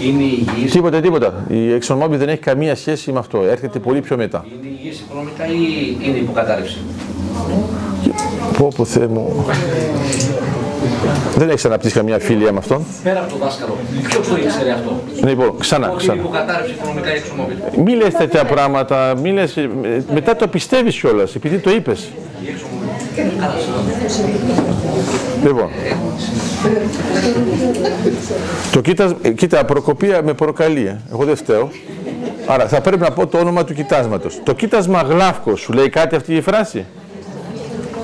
Είναι υγιής. Τίποτα, τίποτα. Η ExxonMobil δεν έχει καμία σχέση με αυτό. Έρχεται πολύ πιο μετά. Είναι υγιής οικονομικά ή είναι υποκατάρρευση. Πω, πω, Θεέ μου. Δεν έχεις αναπτύξει καμία φίλια με αυτόν; Πέρα από το δάσκαλο, ποιος το ήξερε αυτό; Λοιπόν, ξανά, Ότι είναι ξανά. υποκατάρρευση οικονομικά η ExxonMobil. Μη λες τέτοια πράγματα, μη λες, ε, μετά το πιστεύεις κιόλας, επειδή το είπες. Η ExxonMobil. Καλά, συγγνώμη. Λοιπόν. Το κοίτας, ε, κοίτα, προκοπία με προκαλεί. ε. Εγώ δεν φταίω. Άρα θα πρέπει να πω το όνομα του κοιτάσματος. Το κοίτασμα γλάφκος, σου λέει κάτι αυτή η φράση;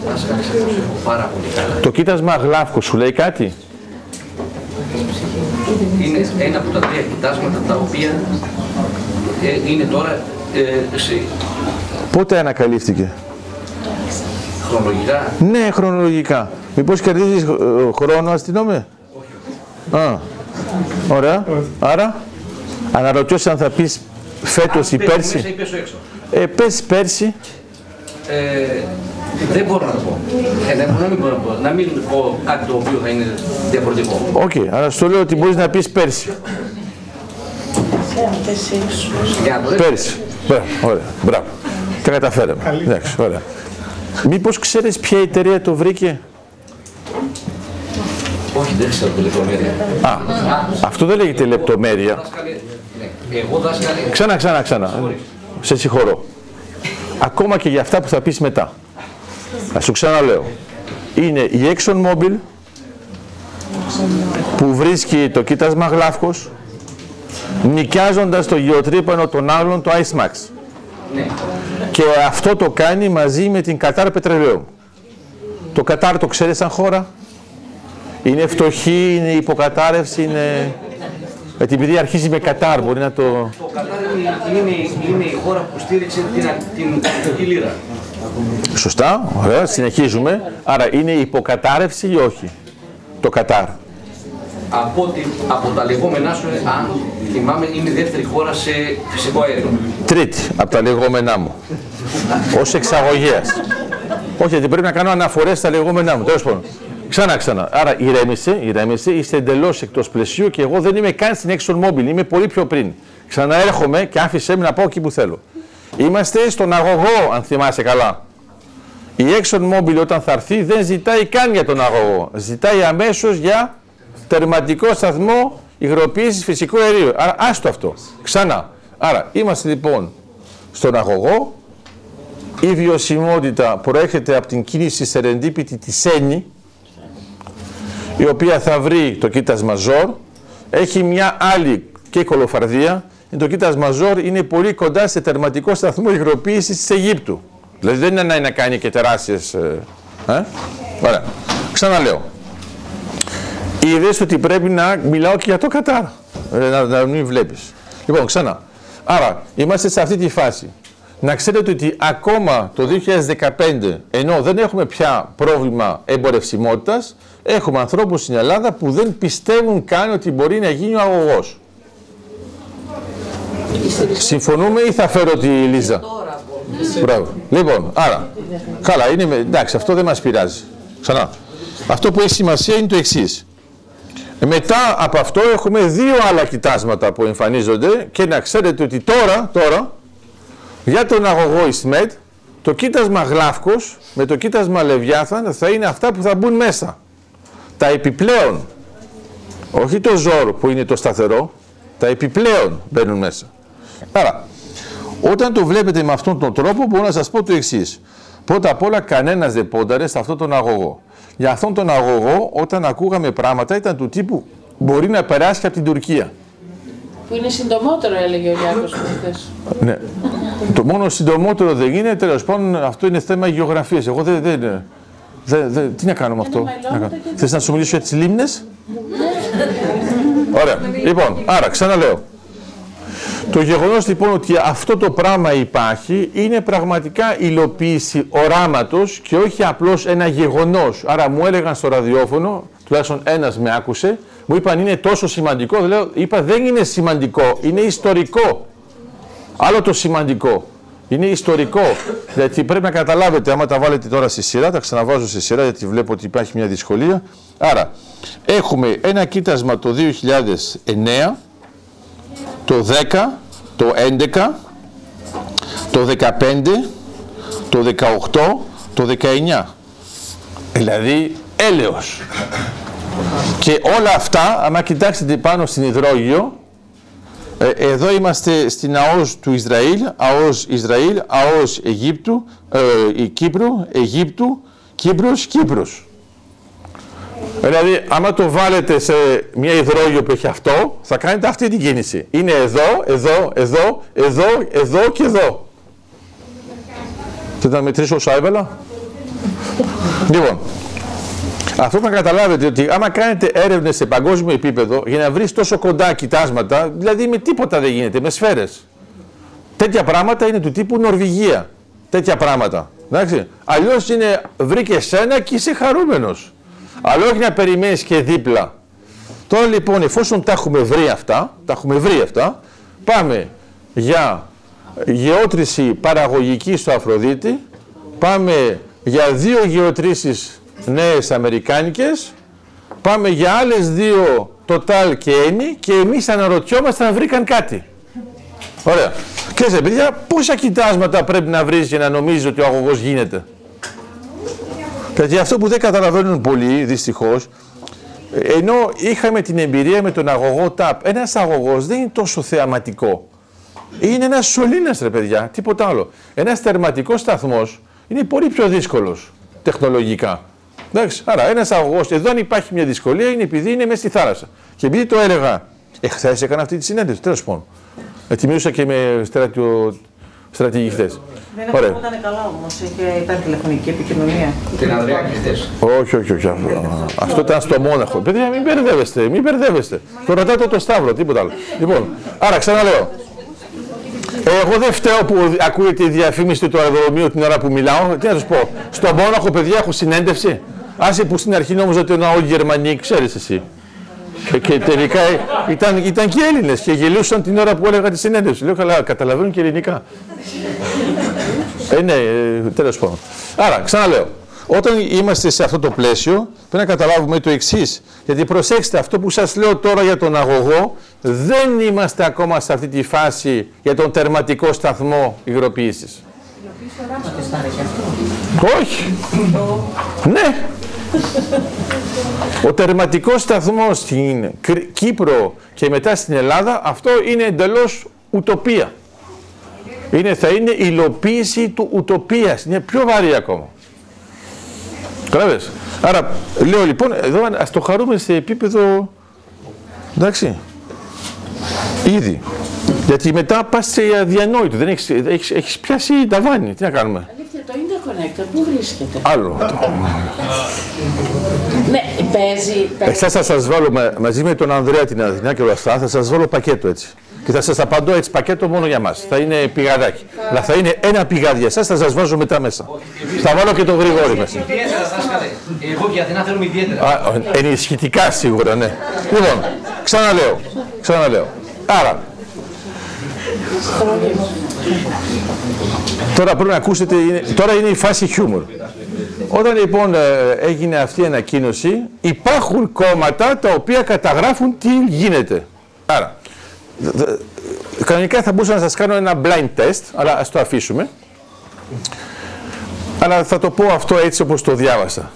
Δάσκαλε, σε προσέχω πάρα πολύ καλά. Το κοίτασμα γλάφκος σου λέει κάτι; Είναι ένα από τα τρία κοιτάσματα τα οποία ε, είναι τώρα ε, σε Πότε ανακαλύφθηκε; χρονολογικά Ναι, χρονολογικά. Μήπως κερδίζεις ε, χρόνο αστυνόμε. Α, ωραία. Άρα, αναρωτιώσαι αν θα πεις φέτος ή πέσω πέρσι. μέσα ή πέσω έξω. Ε, πες πέρσι. Ε, δεν μπορώ να το πω. Ε, να, να μην μπορώ να πω. Να μην πω κάτι το οποίο θα είναι διαφορετικό. Οκ, άρα στο λέω ότι μπορείς να πεις πέρσι. Για να το δείτε, Πέρσι. Μπράβο, ωραία. Μπράβο. Τα καταφέραμε. Εντάξει, ωραία. Μήπως ξέρεις ποια εταιρεία το βρήκε; Όχι, δεν ξέρω τη λεπτομέρεια. Α, αυτό δεν λέγεται λεπτομέρεια. Δάσκαλε, ναι. Εγώ δάσκαλε, Ξανά, ξανά, ξανά. Σε συγχωρώ. Ακόμα και για αυτά που θα πεις μετά. Να σου ξαναλέω. Είναι η ExxonMobil που βρίσκει το κοίτασμα γλάφκος νοικιάζοντας το γεωτρύπανο των άλλων το Ice Max. ναι. Και αυτό το κάνει μαζί με την Κατάρ Πετρελαίου. Το Κατάρ το ξέρει σαν χώρα; Είναι φτωχή, είναι υποκατάρρευση, είναι... Γιατί επειδή αρχίζει με Κατάρ μπορεί να το... Το Κατάρ είναι, είναι, είναι η χώρα που στήριξε την, την τουρκική λίρα. Σωστά, ωραία, συνεχίζουμε. Άρα είναι υποκατάρρευση ή όχι το Κατάρ; Από, τη, από τα λεγόμενά σου, αν θυμάμαι, είναι η δεύτερη χώρα σε φυσικό αέριο. Τρίτη από τα λεγόμενά μου. Ως εξαγωγέας. Όχι, γιατί πρέπει να κάνω αναφορές στα λεγόμενά μου. Τέλος πάντων. Ξανά, ξανά. Άρα ηρέμησε, ηρέμησε, είστε εντελώς εκτός πλαισίου και εγώ δεν είμαι καν στην ExxonMobil, είμαι πολύ πιο πριν. Ξαναέρχομαι και άφησέ με να πάω εκεί που θέλω. Είμαστε στον αγωγό, αν θυμάσαι καλά. Η ExxonMobil όταν θα έρθει δεν ζητάει καν για τον αγωγό. Ζητάει αμέσως για τερματικό σταθμό υγροποίησης φυσικού αερίου. Άρα άστο αυτό. Ξανά. Άρα είμαστε λοιπόν στον αγωγό. Η βιωσιμότητα προέρχεται από την κίνηση serendipity της Σένη, η οποία θα βρει το κοίτασμα Ζόρ. Έχει μια άλλη και κολοφαρδία. Το κοίτασμα Ζόρ είναι πολύ κοντά σε τερματικό σταθμό υγροποίησης της Αιγύπτου. Δηλαδή δεν είναι ανάγκη να κάνει και τεράστιες... Ε, ε; Ωραία. Ξαναλέω. Είδες ότι πρέπει να μιλάω και για το Κατάρ. Ε, να, να μην βλέπεις. Λοιπόν, ξανά. Άρα, είμαστε σε αυτή τη φάση. Να ξέρετε ότι ακόμα το 2015, ενώ δεν έχουμε πια πρόβλημα εμπορευσιμότητας, έχουμε ανθρώπους στην Ελλάδα που δεν πιστεύουν καν ότι μπορεί να γίνει ο αγωγός. Συμφωνούμε ή θα φέρω τη Λίζα; Μπράβο. Λοιπόν, άρα, καλά, είναι, με- εντάξει, αυτό δεν μας πειράζει. Ξανά. Αυτό που έχει σημασία είναι το εξής. Μετά από αυτό έχουμε δύο άλλα κοιτάσματα που εμφανίζονται και να ξέρετε ότι τώρα, τώρα για τον αγωγό Ισμέτ, το κοίτασμα Γλάφκος με το κοίτασμα Λεβιάθαν θα είναι αυτά που θα μπουν μέσα. Τα επιπλέον, όχι το ζόρ που είναι το σταθερό, τα επιπλέον μπαίνουν μέσα. Άρα, όταν το βλέπετε με αυτόν τον τρόπο μπορώ να σας πω το εξής. Πρώτα απ' όλα κανένας δεν πόνταρε σε αυτόν τον αγωγό. Για αυτόν τον αγωγό όταν ακούγαμε πράγματα ήταν του τύπου μπορεί να περάσει και από την Τουρκία. Που είναι συντομότερο, έλεγε ο Γιάκος χθες. Ναι. το μόνο συντομότερο δεν είναι, τέλος πάντων αυτό είναι θέμα γεωγραφίας. Εγώ δεν. δεν, δεν, δεν τι να κάνω με αυτό. μαϊλώματα και Θες να σου μιλήσω για τι λίμνες; Ωραία. Λοιπόν, άρα ξαναλέω. Το γεγονός λοιπόν ότι αυτό το πράγμα υπάρχει είναι πραγματικά υλοποίηση οράματος και όχι απλώς ένα γεγονός. Άρα μου έλεγαν στο ραδιόφωνο, τουλάχιστον ένας με άκουσε, μου είπαν είναι τόσο σημαντικό, λέω, είπα δεν είναι σημαντικό, είναι ιστορικό. Άλλο το σημαντικό. Είναι ιστορικό. Γιατί πρέπει να καταλάβετε, άμα τα βάλετε τώρα στη σειρά, τα ξαναβάζω στη σειρά γιατί βλέπω ότι υπάρχει μια δυσκολία. Άρα, έχουμε ένα κοίτασμα το 2009, το 10, το 11, το 15, το 18, το 19. Δηλαδή έλεος. Και όλα αυτά, άμα κοιτάξετε πάνω στην υδρόγειο, ε, εδώ είμαστε στην ΑΟΣ του Ισραήλ, ΑΟΣ Ισραήλ, ΑΟΣ Αιγύπτου, ε, η Κύπρου, Αιγύπτου, Κύπρος, Κύπρος. Δηλαδή, άμα το βάλετε σε μια υδρόγειο που έχει αυτό, θα κάνετε αυτή την κίνηση. Είναι εδώ, εδώ, εδώ, εδώ, εδώ και εδώ. Θα τα μετρήσω σάιβελα. λοιπόν, αυτό που να καταλάβετε ότι άμα κάνετε έρευνες σε παγκόσμιο επίπεδο για να βρεις τόσο κοντά κοιτάσματα, δηλαδή με τίποτα δεν γίνεται, με σφαίρες. Τέτοια πράγματα είναι του τύπου Νορβηγία. Τέτοια πράγματα. Εντάξει. Αλλιώς είναι βρήκε σένα και είσαι χαρούμενος. Αλλά όχι να περιμένεις και δίπλα. Τώρα λοιπόν εφόσον τα έχουμε βρει αυτά, τα έχουμε βρει αυτά, πάμε για γεώτρηση παραγωγική στο Αφροδίτη, πάμε για δύο γεωτρήσεις νέες αμερικάνικες, πάμε για άλλες δύο Total και Eni και εμείς αναρωτιόμαστε αν βρήκαν κάτι. Ωραία. Και σε παιδιά, πόσα κοιτάσματα πρέπει να βρεις για να νομίζεις ότι ο αγωγός γίνεται; Γιατί αυτό που δεν καταλαβαίνουν πολλοί, δυστυχώς, ενώ είχαμε την εμπειρία με τον αγωγό TAP, ένας αγωγός δεν είναι τόσο θεαματικό. Είναι ένας σωλήνας ρε παιδιά, τίποτα άλλο. Ένας θερματικός σταθμός είναι πολύ πιο δύσκολος τεχνολογικά. Εντάξει, άρα ένας αγωγός, εδώ αν υπάρχει μια δυσκολία είναι επειδή είναι μέσα στη θάλασσα. Και επειδή το έλεγα, εχθές έκανα αυτή τη συνέντευξη, τέλος πάντων. Γιατί μιλούσα και με στρατιω... στρατηγοί χθες. Δεν ακούγονταν καλά όμως, ήταν τηλεφωνική επικοινωνία. Την Ανδρέα και χθες. Όχι, όχι, όχι. Αυτό ήταν στο Μόναχο. Παιδιά, μην μπερδεύεστε, μην μπερδεύεστε. Το ρωτάτε το Σταύρο, τίποτα άλλο. Λοιπόν, άρα ξαναλέω. Εγώ δεν φταίω που ακούγεται η διαφήμιση του αεροδρομίου την ώρα που μιλάω. Τι να σας πω. Στο Μόναχο, παιδιά, έχω συνέντευξη. Άσε που στην αρχή νόμιζα ότι είναι όλοι Γερμανοί, ξέρεις εσύ. Και, και τελικά ήταν, ήταν και Έλληνες και γελούσαν την ώρα που έλεγα τη συνέντευξη. Λέω καλά, καταλαβαίνουν και ελληνικά. ε, ναι, ε, τέλος πάντων. Άρα, ξαναλέω. Όταν είμαστε σε αυτό το πλαίσιο, πρέπει να καταλάβουμε το εξής. Γιατί προσέξτε, αυτό που σας λέω τώρα για τον αγωγό, δεν είμαστε ακόμα σε αυτή τη φάση για τον τερματικό σταθμό υγροποίησης. Όχι. Ναι. Ο τερματικός σταθμός στην Κύπρο και μετά στην Ελλάδα, αυτό είναι εντελώς ουτοπία. Είναι, θα είναι υλοποίηση του ουτοπίας. Είναι πιο βαρύ ακόμα. Κατάλαβες. Άρα, λέω λοιπόν, εδώ ας το χαρούμε σε επίπεδο, εντάξει, ήδη. Γιατί μετά πας σε αδιανόητο, δεν έχεις, έχεις, έχεις πιάσει ταβάνι, τι να κάνουμε; Αλήθεια, το interconnector πού βρίσκεται. Άλλο. Ναι, παίζει. παίζει. Εσάς θα σας βάλω μα- μαζί με τον Ανδρέα την Αθηνά και όλα αυτά, θα σας βάλω πακέτο έτσι. Και θα σας απαντώ έτσι πακέτο μόνο για μας. Θα είναι πηγαδάκι. Αλλά θα είναι ένα πηγάδι για εσάς, θα σας βάζω μετά μέσα. Θα βάλω και τον Γρηγόρη μέσα. Ιδιαίτερα, δάσκαλε. Εγώ και η Αθηνά θέλουμε ιδιαίτερα. Α, ενισχυτικά σίγουρα, ναι. Λοιπόν, ξαναλέω. Ξαναλέω. Άρα, τώρα πρέπει να ακούσετε, είναι- τώρα είναι η φάση χιούμορ. Όταν λοιπόν ε, έγινε αυτή η ανακοίνωση, υπάρχουν κόμματα τα οποία καταγράφουν τι γίνεται. Άρα, δ- δ- κανονικά θα μπορούσα να σας κάνω ένα blind test, αλλά ας το αφήσουμε. Αλλά θα το πω αυτό έτσι όπως το διάβασα.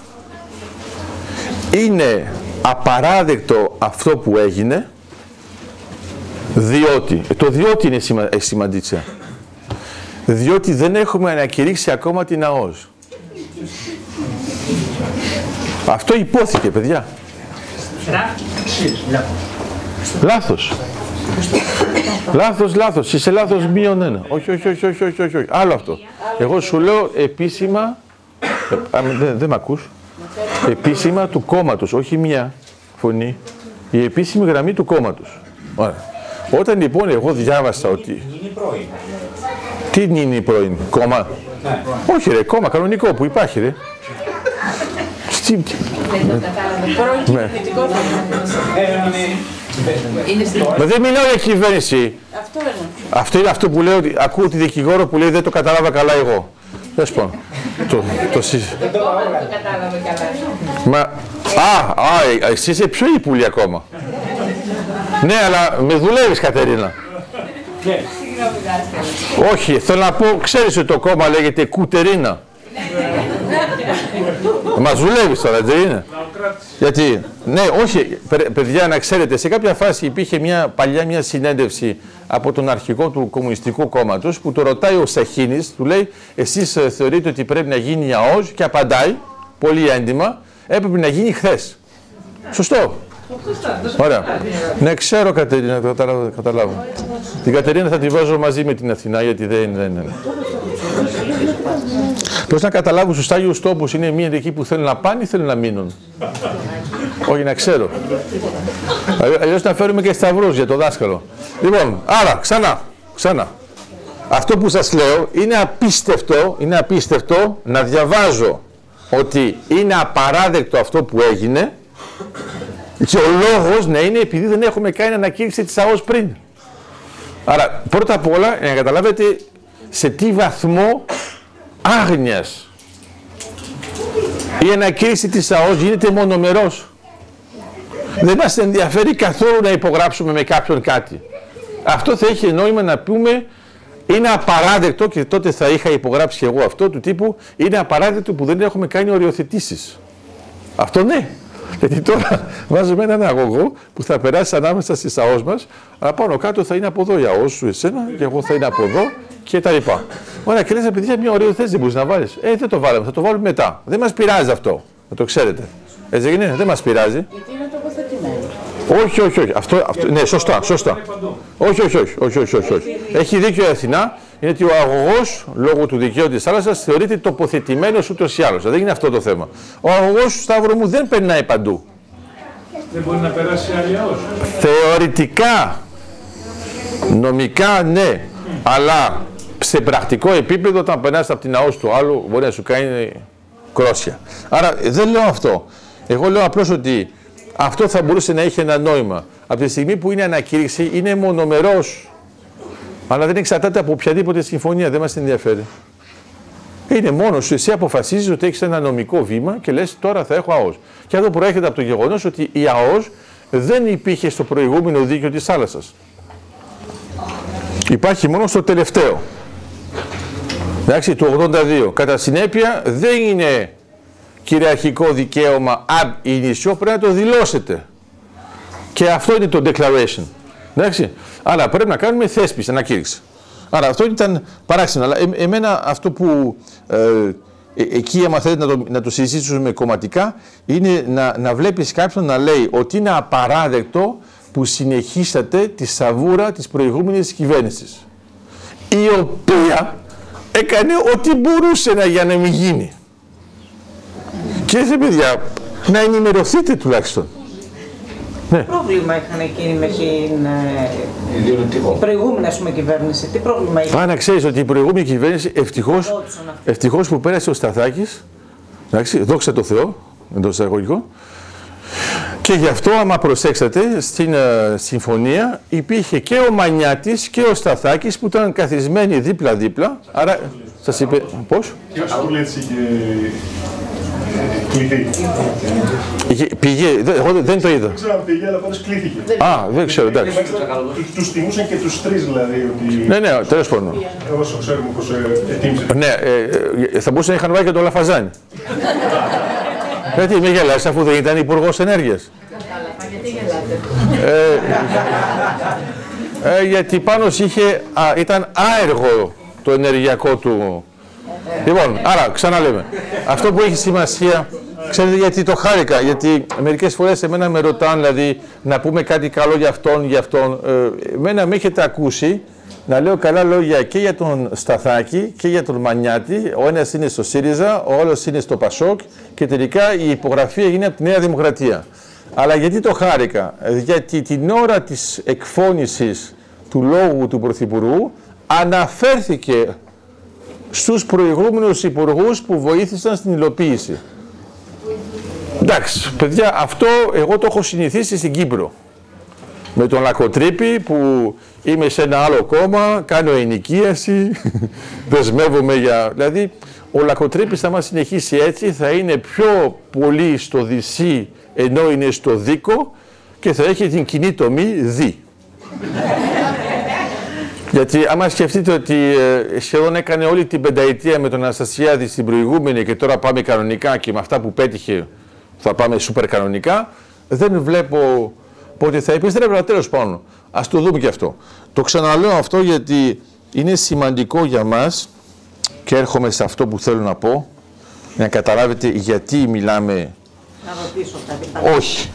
Είναι απαράδεκτο αυτό που έγινε, διότι, ε, το διότι είναι σημα, ε, σημαντίτσα, διότι δεν έχουμε ανακηρύξει ακόμα την ΑΟΣ. Αυτό υπόθηκε, παιδιά. Λάθος. Λάθος, λάθος. Είσαι λάθος μείον ένα. Όχι, όχι, όχι, όχι, όχι, όχι, όχι. Άλλο αυτό. Εγώ σου λέω επίσημα, ε, α, δεν δεν με ακούς, επίσημα του κόμματος, όχι μια φωνή, η επίσημη γραμμή του κόμματος. Ωραία. Όταν λοιπόν εγώ διάβασα ότι... Τι είναι η πρώην, κόμμα; Όχι ρε, κόμμα κανονικό που υπάρχει ρε. Στη- Δεν το κατάλαβα. Πρώην Ναι. κυβερνητικό κόμμα. Μα δεν μιλάω για κυβέρνηση. Αυτό είναι. Αυτό είναι αυτό που λέω, ότι ακούω τη δικηγόρο που λέει δεν το κατάλαβα καλά εγώ. Πες πω. το, το, συ- Μα, α, α, εσύ είσαι πιο υπούλη ακόμα. Ναι, αλλά με δουλεύεις Κατερίνα. Όχι, θέλω να πω, ξέρεις ότι το κόμμα λέγεται Κουτερίνα. Μας δουλεύεις τώρα, δεν είναι. Γιατί, ναι, όχι, παι- παιδιά, να ξέρετε, σε κάποια φάση υπήρχε μια παλιά μια συνέντευξη από τον αρχηγό του Κομμουνιστικού Κόμματος που το ρωτάει ο Σαχίνη, του λέει: Εσείς θεωρείτε ότι πρέπει να γίνει ΑΟΣ και απαντάει πολύ έντιμα, έπρεπε να γίνει χθες. Σωστό. Ωραία. Ναι, ξέρω Κατερίνα, το καταλάβω. καταλάβω. Την Κατερίνα θα τη βάζω μαζί με την Αθηνά γιατί δεν δεν είναι. Πώς να καταλάβουν στους Άγιους τόπους είναι μία εκεί που θέλουν να πάνε ή θέλουν να μείνουν; Όχι να ξέρω. Αλλιώς- Αλλιώς να φέρουμε και σταυρούς για το δάσκαλο. Λοιπόν, άρα, ξανά, ξανά. Αυτό που σας λέω είναι απίστευτο, είναι απίστευτο να διαβάζω ότι είναι απαράδεκτο αυτό που έγινε και ο λόγος να είναι επειδή δεν έχουμε κάνει ανακήρυξη της ΑΟΣ πριν. Άρα, πρώτα απ' όλα, για να καταλάβετε σε τι βαθμό άγνοιας η ανακήρυξη της ΑΟΣ γίνεται μονομερός. Δεν μας ενδιαφέρει καθόλου να υπογράψουμε με κάποιον κάτι. Αυτό θα έχει νόημα να πούμε είναι απαράδεκτο και τότε θα είχα υπογράψει και εγώ αυτό του τύπου είναι απαράδεκτο που δεν έχουμε κάνει οριοθετήσεις. Αυτό ναι. Γιατί τώρα βάζουμε έναν αγωγό που θα περάσει ανάμεσα στις ΑΟΣ μας, αλλά πάνω κάτω θα είναι από εδώ η ΑΟΣ σου, εσένα, και εγώ θα είναι από εδώ και τα λοιπά. Ωραία, και λες, παιδιά, μια ωραία θέση δεν μπορείς να βάλεις. Ε, δεν το βάλαμε, θα το βάλουμε μετά. Δεν μας πειράζει αυτό. Να το ξέρετε. Έτσι δεν είναι, δεν μας πειράζει. Γιατί είναι τοποθετημένο. Όχι, όχι, όχι. Αυτό, αυτό, ναι, σωστά, σωστά. Όχι, όχι, όχι, όχι, όχι, όχι, όχι. Έχει δίκιο η Αθηνά, είναι ότι ο αγωγός, λόγω του δικαίου της θάλασσας, θεωρείται τοποθετημένος ούτως ή άλλως. Δεν είναι αυτό το θέμα. Ο αγωγός, Σταύρο μου, δεν περνάει παντού. Δεν μπορεί να περάσει άλλη ΑΟΣ. Θεωρητικά, νομικά ναι, αλλά σε πρακτικό επίπεδο όταν περνάς από την ΑΟΣ του άλλου μπορεί να σου κάνει κρόσια. Άρα δεν λέω αυτό. Εγώ λέω απλώς ότι αυτό θα μπορούσε να έχει ένα νόημα. Από τη στιγμή που είναι ανακήρυξη είναι μονομερός. Αλλά δεν εξαρτάται από οποιαδήποτε συμφωνία, δεν μας ενδιαφέρει. Είναι μόνος σου. Εσύ αποφασίζεις ότι έχεις ένα νομικό βήμα και λες τώρα θα έχω ΑΟΣ. Και αυτό προέρχεται από το γεγονός ότι η ΑΟΣ δεν υπήρχε στο προηγούμενο δίκαιο της θάλασσας. Υπάρχει μόνο στο τελευταίο. Εντάξει, του 82. Κατά συνέπεια δεν είναι κυριαρχικό δικαίωμα ab initio, πρέπει να το δηλώσετε. Και αυτό είναι το declaration. Εντάξει. Άρα πρέπει να κάνουμε θέσπιση, ανακήρυξη. Άρα αυτό ήταν παράξενο. Αλλά ε- εμένα αυτό που ε, ε, εκεί άμα θέλετε να το, να το συζητήσουμε κομματικά είναι να, να βλέπεις κάποιον να λέει ότι είναι απαράδεκτο που συνεχίσατε τη σαβούρα της προηγούμενης κυβέρνησης η οποία έκανε ό,τι μπορούσε να, για να μην γίνει. Και έτσι παιδιά, να ενημερωθείτε τουλάχιστον. Τι πρόβλημα είχαν εκείνοι με την ε, Ιδιωτικό. προηγούμενη ας πούμε, κυβέρνηση, τι πρόβλημα είχαν; Άρα να ξέρεις ότι η προηγούμενη κυβέρνηση ευτυχώς, Δόξαν αυτό. ευτυχώς που πέρασε ο Σταθάκης, εντάξει, δόξα τω Θεώ, εντός εισαγωγικών, και γι' αυτό άμα προσέξατε στην ε, συμφωνία υπήρχε και ο Μανιάτης και ο Σταθάκης που ήταν καθισμένοι δίπλα-δίπλα, άρα σας είπε, πώς; Ποιος του λέει έτσι και κληθεί. Είχε- Πηγέ, δε- εγώ δεν το είδα. Δεν ξέρω αν πήγε, αλλά πάντως κλήθηκε. Α, δεν ξέρω, εντάξει. Τους- Τους τιμούσαν και τους τρεις δηλαδή, ότι Ναι, ναι, τέλος πάντων. όσο ξέρουμε πως ε, ετοίμησε. Ναι, ε, ε, θα μπορούσαν να είχαν βάλει και το Λαφαζάνι. Γιατί με γελάς αφού δεν ήταν υπουργός ενέργειας. Ε, ε, γιατί πάνω είχε, α, ήταν άεργο το ενεργειακό του. Λοιπόν, άρα ξαναλέμε. Αυτό που έχει σημασία, ξέρετε γιατί το χάρηκα, γιατί μερικές φορές εμένα με ρωτάνε, δηλαδή, να πούμε κάτι καλό για αυτόν, για αυτόν. Ε, εμένα με έχετε ακούσει να λέω καλά λόγια και για τον Σταθάκη και για τον Μανιάτη. Ο ένας είναι στο ΣΥΡΙΖΑ, ο άλλος είναι στο ΠΑΣΟΚ και τελικά η υπογραφή έγινε από τη Νέα Δημοκρατία. Αλλά γιατί το χάρηκα, Ε, γιατί την ώρα της εκφώνησης του λόγου του Πρωθυπουργού αναφέρθηκε στους προηγούμενους υπουργούς που βοήθησαν στην υλοποίηση. Εντάξει, παιδιά, αυτό εγώ το έχω συνηθίσει στην Κύπρο. με τον Λακοτρίπη που είμαι σε ένα άλλο κόμμα, κάνω ενοικίαση, δεσμεύομαι για... Δηλαδή, ο Λακοτρίπης θα μας συνεχίσει έτσι, θα είναι πιο πολύ στο δυσί ενώ είναι στο δίκο και θα έχει την κοινή τομή δι. Γιατί άμα σκεφτείτε ότι ε, σχεδόν έκανε όλη την πενταετία με τον Αναστασιάδη στην προηγούμενη και τώρα πάμε κανονικά και με αυτά που πέτυχε θα πάμε σούπερ κανονικά, δεν βλέπω πότε θα επιστρέψει, αλλά τέλος πάντων. Ας το δούμε και αυτό. Το ξαναλέω αυτό γιατί είναι σημαντικό για μας και έρχομαι σε αυτό που θέλω να πω, να καταλάβετε γιατί μιλάμε... Να ρωτήσω κάτι. Όχι.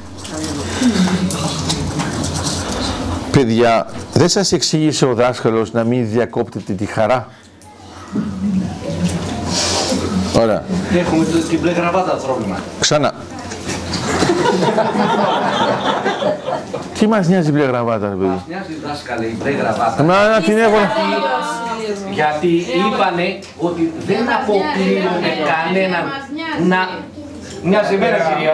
Παιδιά, δεν σας εξήγησε ο δάσκαλος να μην διακόπτετε τη χαρά; Ωραία. Έχουμε το- την μπλε γραβάτα πρόβλημα. Ξανά. Τι μας νοιάζει μπλε γραβάτα, ρε παιδί; Μας νοιάζει δάσκαλε η μπλε γραβάτα. Να, να την έχω. Γιατί είπανε ότι δεν αποκλείουμε κανέναν να... Μοιάζει εμένα, κυρία.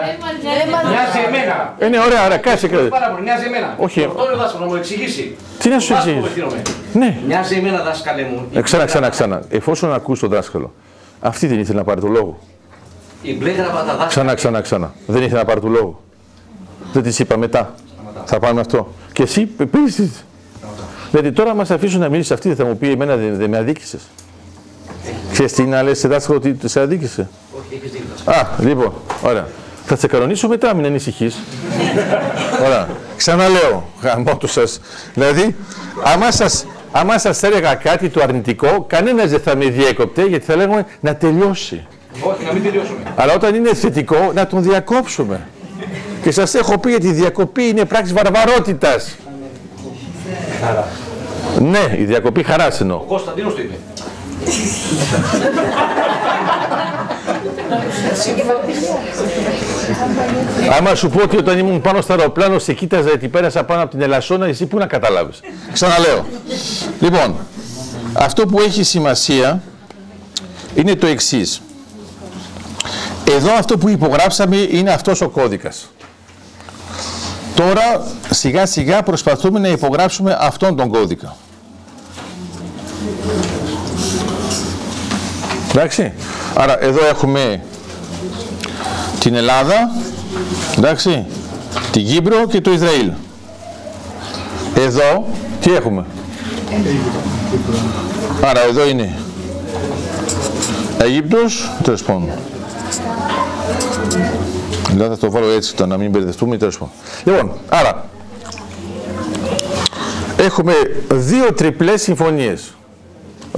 Μοιάζει εμένα. Ε, ναι, ωραία, ωραία, κάτσε κάτσε. Πάρα πολύ, μοιάζει εμένα. Όχι. Αυτό είναι ο δάσκαλο, να μου εξηγήσει. Τι να σου Ο δάσκαλος εξηγήσει; απευθύνομαι. Ναι. Μοιάζει εμένα, δάσκαλε μου. Ε, ξανά, ξανά, ξανά. Εφόσον ακούς τον δάσκαλο, αυτή δεν ήθελε να πάρει το λόγο. Η μπλε γραβάτα δάσκαλε. Ξανά, ξανά, ξανά. Δεν ήθελε να πάρει το λόγο. Δεν της είπα μετά. Θα πάμε αυτό. Και εσύ πείσει. Δηλαδή τώρα μα αφήσουν να μιλήσεις αυτή, θα μου πει εμένα δεν, δεν με αδίκησες. Ξέρεις τι είναι να λες σε δάσκαλο ότι σε αδίκησε. Όχι, έχεις δίκιο. Α, λοιπόν, ωραία. Θα σε κανονίσω μετά, μην ανησυχείς. ωραία. Ξαναλέω, γαμώτο σας. Δηλαδή, άμα σας, άμα σας έλεγα κάτι το αρνητικό, κανένας δεν θα με διέκοπτε, γιατί θα λέγαμε να τελειώσει. Όχι, να μην τελειώσουμε. Αλλά όταν είναι θετικό, να τον διακόψουμε. Και σας έχω πει ότι η διακοπή είναι πράξη βαρβαρότητας. Ναι, η διακοπή χαράς εννοώ. Ο Κωνσταντίνος το είπε. Άμα σου πω ότι όταν ήμουν πάνω στο αεροπλάνο σε κοίταζα γιατί πέρασα πάνω από την Ελασσόνα, εσύ πού να καταλάβεις; Ξαναλέω. Λοιπόν, αυτό που έχει σημασία είναι το εξής. Εδώ αυτό που υπογράψαμε είναι αυτός ο κώδικας. Τώρα σιγά σιγά προσπαθούμε να υπογράψουμε αυτόν τον κώδικα. Εντάξει. Άρα εδώ έχουμε την Ελλάδα, εντάξει, την Κύπρο και το Ισραήλ. Εδώ, τι έχουμε; Άρα εδώ είναι Αίγυπτος, τέλος πάντων. Δηλαδή θα το βάλω έτσι, το να μην μπερδευτούμε, τέλος πάντων. Λοιπόν, άρα, έχουμε δύο τριπλές συμφωνίες.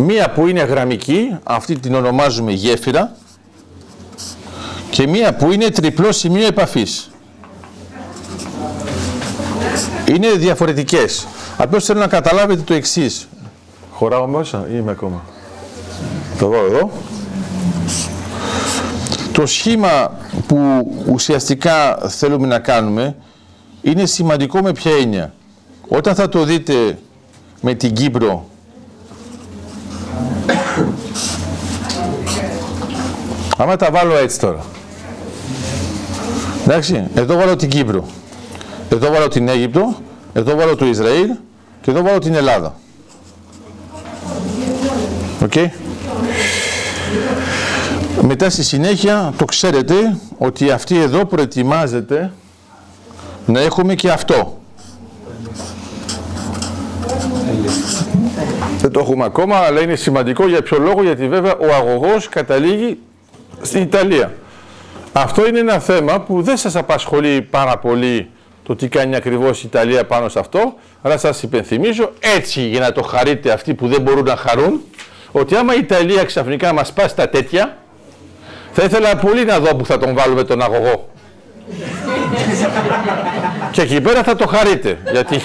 Μία που είναι γραμμική, αυτή την ονομάζουμε γέφυρα, και μία που είναι τριπλό σημείο επαφής. Είναι διαφορετικές. Απλώς θέλω να καταλάβετε το εξής. Χωράω μέσα ή είμαι ακόμα; Το δω εδώ. Το σχήμα που ουσιαστικά θέλουμε να κάνουμε είναι σημαντικό με ποια έννοια. Όταν θα το δείτε με την Κύπρο Άμα τα βάλω έτσι τώρα. Εντάξει, εδώ βάλω την Κύπρο. Εδώ βάλω την Αίγυπτο. Εδώ βάλω το Ισραήλ. Και εδώ βάλω την Ελλάδα. Οκ. Μετά στη συνέχεια το ξέρετε ότι αυτή εδώ προετοιμάζεται να έχουμε και αυτό. Δεν το έχουμε ακόμα, αλλά είναι σημαντικό για ποιο λόγο, γιατί βέβαια ο αγωγός καταλήγει στην Ιταλία. Αυτό είναι ένα θέμα που δεν σας απασχολεί πάρα πολύ το τι κάνει ακριβώς η Ιταλία πάνω σε αυτό, αλλά σας υπενθυμίζω έτσι για να το χαρείτε αυτοί που δεν μπορούν να χαρούν, ότι άμα η Ιταλία ξαφνικά μας πάσει τα τέτοια, θα ήθελα πολύ να δω που θα τον βάλουμε τον αγωγό. Και εκεί πέρα θα το χαρείτε, γιατί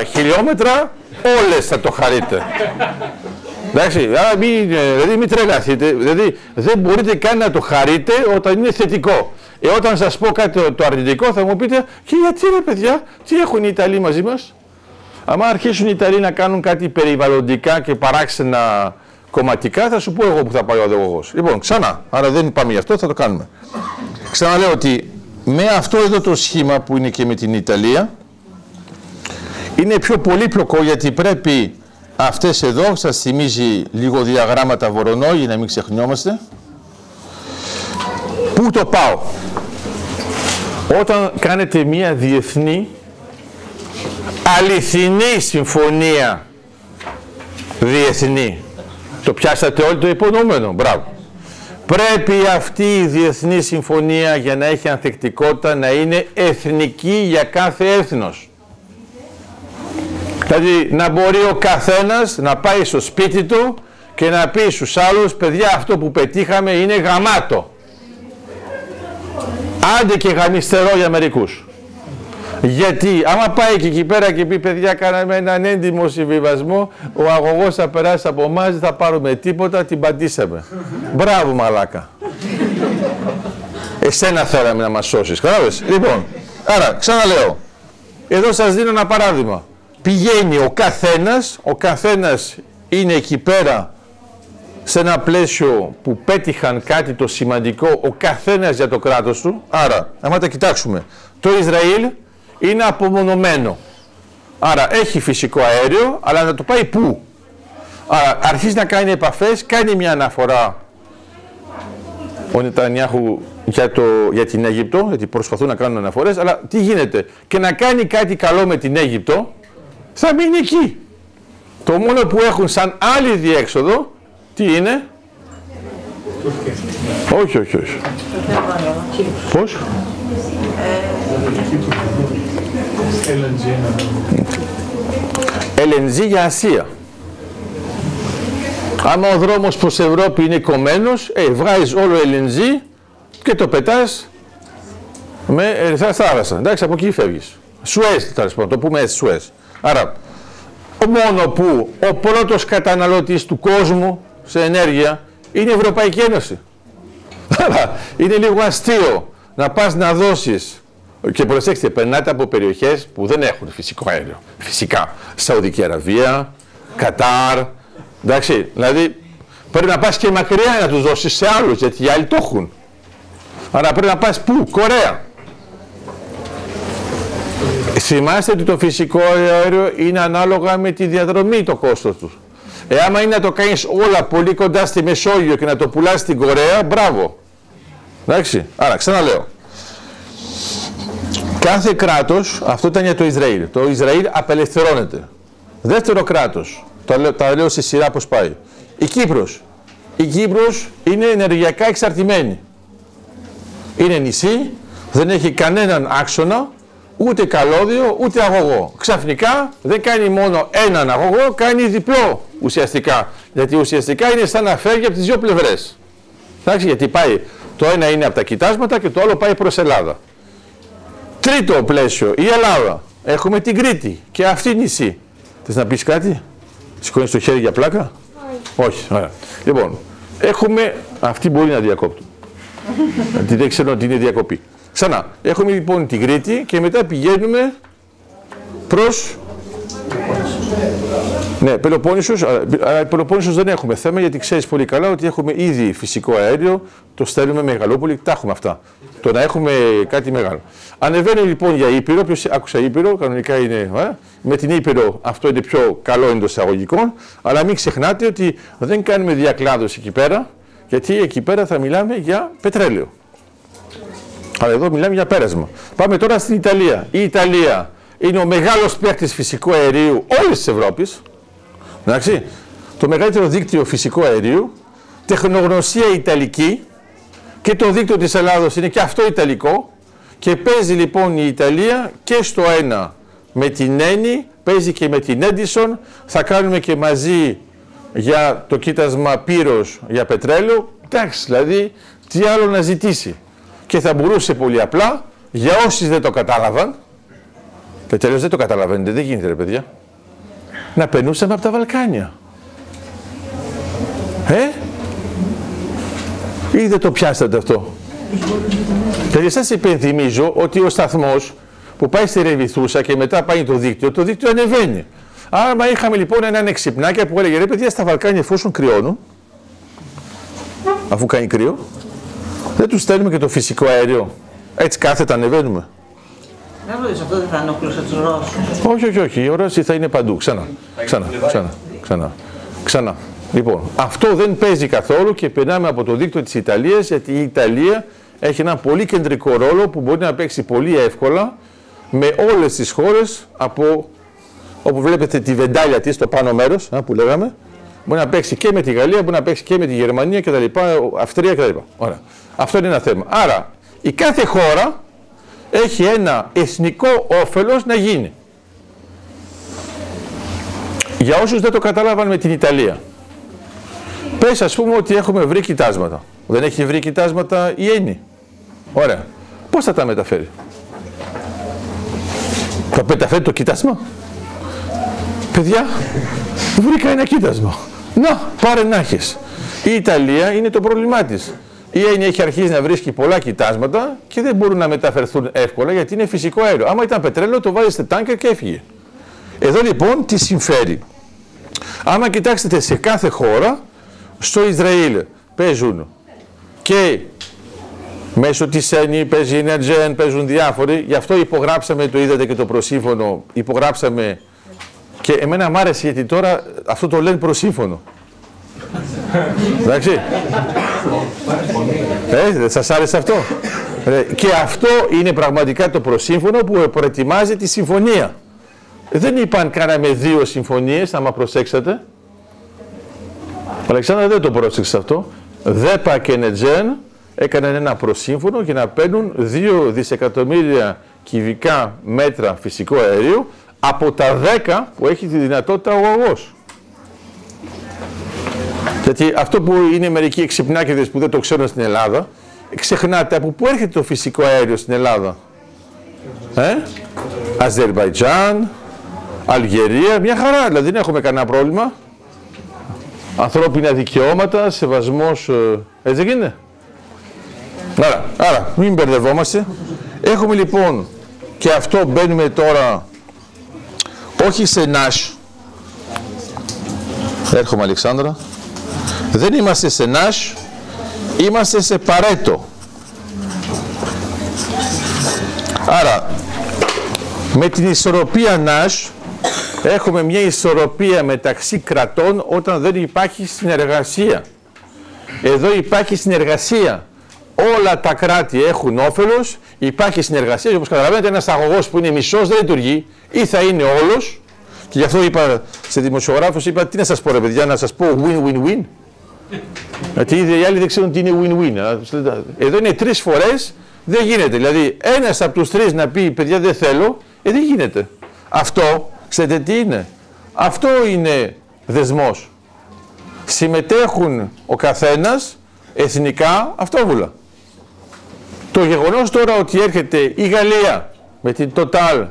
1500 χιλιόμετρα όλες θα το χαρείτε. Εντάξει, άρα μην, ε, δηλαδή μην τρελαθείτε, δηλαδή δεν μπορείτε καν να το χαρείτε όταν είναι θετικό. Ε, όταν σας πω κάτι το, το αρνητικό θα μου πείτε και γιατί ρε παιδιά, τι έχουν οι Ιταλοί μαζί μας; Αν αρχίσουν οι Ιταλοί να κάνουν κάτι περιβαλλοντικά και παράξενα κομματικά θα σου πω εγώ που θα πάει ο αδεγωγός. Λοιπόν, ξανά, άρα δεν πάμε γι' αυτό, θα το κάνουμε. Ξαναλέω ότι με αυτό εδώ το σχήμα που είναι και με την Ιταλία, Είναι πιο πολύπλοκο γιατί πρέπει αυτές εδώ, σας θυμίζει λίγο διαγράμματα Βορονό για να μην ξεχνιόμαστε. Πού το πάω; Όταν κάνετε μία διεθνή αληθινή συμφωνία διεθνή. Το πιάσατε όλοι το υπονοούμενο. Μπράβο. Πρέπει αυτή η διεθνή συμφωνία για να έχει ανθεκτικότητα να είναι εθνική για κάθε έθνος. Δηλαδή να μπορεί ο καθένας να πάει στο σπίτι του και να πει στους άλλους παιδιά αυτό που πετύχαμε είναι γαμάτο. Άντε και γαμιστερό για μερικούς. Γιατί άμα πάει και εκεί πέρα και πει παιδιά κάναμε έναν έντιμο συμβιβασμό, ο αγωγός θα περάσει από εμάς, δεν θα πάρουμε τίποτα, την πατήσαμε. Μπράβο μαλάκα. Εσένα θέλαμε να μας σώσεις, κατάλαβες; Λοιπόν, άρα ξαναλέω, εδώ σας δίνω ένα παράδειγμα. Πηγαίνει ο καθένας, ο καθένας είναι εκεί πέρα σε ένα πλαίσιο που πέτυχαν κάτι το σημαντικό ο καθένας για το κράτος του. Άρα, άμα τα κοιτάξουμε, το Ισραήλ είναι απομονωμένο. Άρα έχει φυσικό αέριο, αλλά να το πάει πού; Άρα αρχίζει να κάνει επαφές, κάνει μια αναφορά ο Νετανιάχου για, το, για την Αίγυπτο, γιατί προσπαθούν να κάνουν αναφορές, αλλά τι γίνεται; Και να κάνει κάτι καλό με την Αίγυπτο, θα μείνει εκεί. Το μόνο που έχουν σαν άλλη διέξοδο, τι είναι; Όχι, όχι, όχι. Πώς; LNG για Ασία. Άμα ο δρόμος προς Ευρώπη είναι κομμένος, ε, βγάζεις όλο LNG και το πετάς με ερυθρά θάλασσα. Εντάξει, από εκεί φεύγεις. Σουέζ, θα το πούμε έτσι, Σουέζ. Άρα, μόνο που ο πρώτος καταναλωτής του κόσμου σε ενέργεια είναι η Ευρωπαϊκή Ένωση. Άρα, είναι λίγο αστείο να πας να δώσεις και προσέξτε, περνάτε από περιοχές που δεν έχουν φυσικό αέριο. Φυσικά. Σαουδική Αραβία, Κατάρ. Εντάξει, δηλαδή πρέπει να πας και μακριά να τους δώσεις σε άλλους, γιατί οι άλλοι το έχουν. Άρα πρέπει να πας πού, Κορέα. Θυμάστε ότι το φυσικό αέριο είναι ανάλογα με τη διαδρομή το κόστος τους. Εάν είναι να το κάνεις όλα πολύ κοντά στη Μεσόγειο και να το πουλάς στην Κορέα, μπράβο. Εντάξει, άρα ξαναλέω. Κάθε κράτος, αυτό ήταν για το Ισραήλ. Το Ισραήλ απελευθερώνεται. Δεύτερο κράτος, τα λέω, τα λέω σε σειρά πώς πάει. Η Κύπρος. Η Κύπρος είναι ενεργειακά εξαρτημένη. Είναι νησί, δεν έχει κανέναν άξονα, ούτε καλώδιο, ούτε αγωγό. Ξαφνικά δεν κάνει μόνο έναν αγωγό, κάνει διπλό ουσιαστικά. Γιατί ουσιαστικά είναι σαν να φεύγει από τις δύο πλευρές. Εντάξει, γιατί πάει, το ένα είναι από τα κοιτάσματα και το άλλο πάει προς Ελλάδα. Τρίτο πλαίσιο, η Ελλάδα. Έχουμε την Κρήτη και αυτή νησί. Θες να πεις κάτι, σηκώνεις το χέρι για πλάκα; Όχι. Όχι, ωραία. Λοιπόν, έχουμε, αυτή μπορεί να διακόπτω. Γιατί δεν ξέρω ότι είναι διακοπή. Ξανά, έχουμε λοιπόν την Κρήτη και μετά πηγαίνουμε προς ναι, Πελοπόννησος, αλλά Πελοπόννησος δεν έχουμε θέμα γιατί ξέρεις πολύ καλά ότι έχουμε ήδη φυσικό αέριο, το στέλνουμε Μεγαλόπολη, τα έχουμε αυτά. Το να έχουμε κάτι μεγάλο. Ανεβαίνει λοιπόν για Ήπειρο, ποιος άκουσα Ήπειρο, κανονικά είναι, ε, με την Ήπειρο αυτό είναι πιο καλό εντός εισαγωγικών, αλλά μην ξεχνάτε ότι δεν κάνουμε διακλάδωση εκεί πέρα, γιατί εκεί πέρα θα μιλάμε για πετρέλαιο. Αλλά εδώ μιλάμε για πέρασμα. Πάμε τώρα στην Ιταλία. Η Ιταλία είναι ο μεγάλος παίκτης φυσικού αερίου όλης της Ευρώπης. Εντάξει. Το μεγαλύτερο δίκτυο φυσικού αερίου, τεχνογνωσία ιταλική και το δίκτυο της Ελλάδος είναι και αυτό ιταλικό και παίζει λοιπόν η Ιταλία και στο ένα με την Έννη, παίζει και με την Έντισον, θα κάνουμε και μαζί για το κοίτασμα πύρος για πετρέλαιο, εντάξει δηλαδή τι άλλο να ζητήσει. Και θα μπορούσε πολύ απλά, για όσοι δεν το κατάλαβαν, και τέλος δεν το καταλαβαίνετε, δεν γίνεται ρε παιδιά. Να περνούσαμε από τα Βαλκάνια. Ε; Ή δεν το πιάσατε αυτό; Δηλαδή σας υπενθυμίζω ότι ο σταθμός που πάει στη Ρεβιθούσα και μετά πάει το δίκτυο, το δίκτυο ανεβαίνει. Άμα είχαμε λοιπόν έναν εξυπνάκια που έλεγε ρε παιδιά στα Βαλκάνια εφόσον κρυώνουν, αφού κάνει κρύο, δεν τους στέλνουμε και το φυσικό αέριο. Έτσι κάθετα ανεβαίνουμε. Να ρωτήσω, αυτό δεν θα ενοχλούσε του Ρώσου. Όχι, όχι, όχι. Η όραση θα είναι παντού. Ξανά. Ξανά. Ξανά. Ξανά. Ξανά. Λοιπόν, αυτό δεν παίζει καθόλου και περνάμε από το δίκτυο της Ιταλίας γιατί η Ιταλία έχει ένα πολύ κεντρικό ρόλο που μπορεί να παίξει πολύ εύκολα με όλες τις χώρες από όπου βλέπετε τη βεντάλια της στο πάνω μέρος α, που λέγαμε μπορεί να παίξει και με τη Γαλλία, μπορεί να παίξει και με τη Γερμανία και τα λοιπά, Αυστρία και τα λοιπά. Ωραία. Αυτό είναι ένα θέμα. Άρα η κάθε χώρα έχει ένα εθνικό όφελος να γίνει. Για όσους δεν το κατάλαβαν με την Ιταλία. Πες ας πούμε ότι έχουμε βρει κοιτάσματα. Δεν έχει βρει κοιτάσματα η Έννη. Ωραία. Πώς θα τα μεταφέρει; Θα μεταφέρει το κοιτάσμα; Παιδιά, βρήκα ένα κοίτασμα. Να, πάρε να έχεις. Η Ιταλία είναι το πρόβλημά της. Η Έννη έχει αρχίσει να βρίσκει πολλά κοιτάσματα και δεν μπορούν να μεταφερθούν εύκολα γιατί είναι φυσικό αέριο. Άμα ήταν πετρέλαιο, το βάζει σε τάνκερ και έφυγε. Εδώ λοιπόν τι συμφέρει. Άμα κοιτάξετε σε κάθε χώρα, στο Ισραήλ παίζουν και μέσω της ΕΝΗ παίζει η Energen, παίζουν διάφοροι. Γι' αυτό υπογράψαμε, το είδατε και το προσύμφωνο, υπογράψαμε και εμένα μ' άρεσε γιατί τώρα αυτό το λένε προσύμφωνο. Εντάξει. Ε, δεν σας άρεσε αυτό; Ε, και αυτό είναι πραγματικά το προσύμφωνο που προετοιμάζει τη συμφωνία. Δεν είπαν κάναμε δύο συμφωνίες, άμα προσέξατε. Αλεξάνδρα δεν το πρόσεξες αυτό. ΔΕΠΑ και ΝΕΤΖΕΝ έκαναν ένα προσύμφωνο για να παίρνουν 2 δισεκατομμύρια κυβικά μέτρα φυσικό αέριο από τα 10 που έχει τη δυνατότητα ο αγός. Γιατί αυτό που είναι μερικοί εξυπνάκιδες που δεν το ξέρουν στην Ελλάδα, ξεχνάτε από πού έρχεται το φυσικό αέριο στην Ελλάδα. Ε; Αζερβαϊτζάν, Αλγερία, μια χαρά, δηλαδή δεν έχουμε κανένα πρόβλημα. Ανθρώπινα δικαιώματα, σεβασμός, ε, έτσι δεν γίνεται. Άρα, άρα, μην μπερδευόμαστε. Έχουμε λοιπόν και αυτό μπαίνουμε τώρα όχι σε Νάσ. Έρχομαι Αλεξάνδρα. Δεν είμαστε σε Νάσ, είμαστε σε Παρέτο. Άρα, με την ισορροπία Νάσ έχουμε μια ισορροπία μεταξύ κρατών όταν δεν υπάρχει συνεργασία. Εδώ υπάρχει συνεργασία. Όλα τα κράτη έχουν όφελος, υπάρχει συνεργασία. Όπως καταλαβαίνετε, ένας αγωγός που είναι μισός δεν λειτουργεί ή θα είναι όλος. Και γι' αυτό είπα σε δημοσιογράφους, είπα τι να σας πω ρε παιδιά, να σας πω win-win-win. Γιατί οι άλλοι δεν ξέρουν τι είναι win-win. Εδώ είναι τρεις φορές, δεν γίνεται. Δηλαδή ένας από τους τρεις να πει παιδιά δεν θέλω, ε, δεν γίνεται. Αυτό, ξέρετε τι είναι; Αυτό είναι δεσμός. Συμμετέχουν ο καθένας εθνικά αυτόβουλα. Το γεγονός τώρα ότι έρχεται η Γαλλία με την Total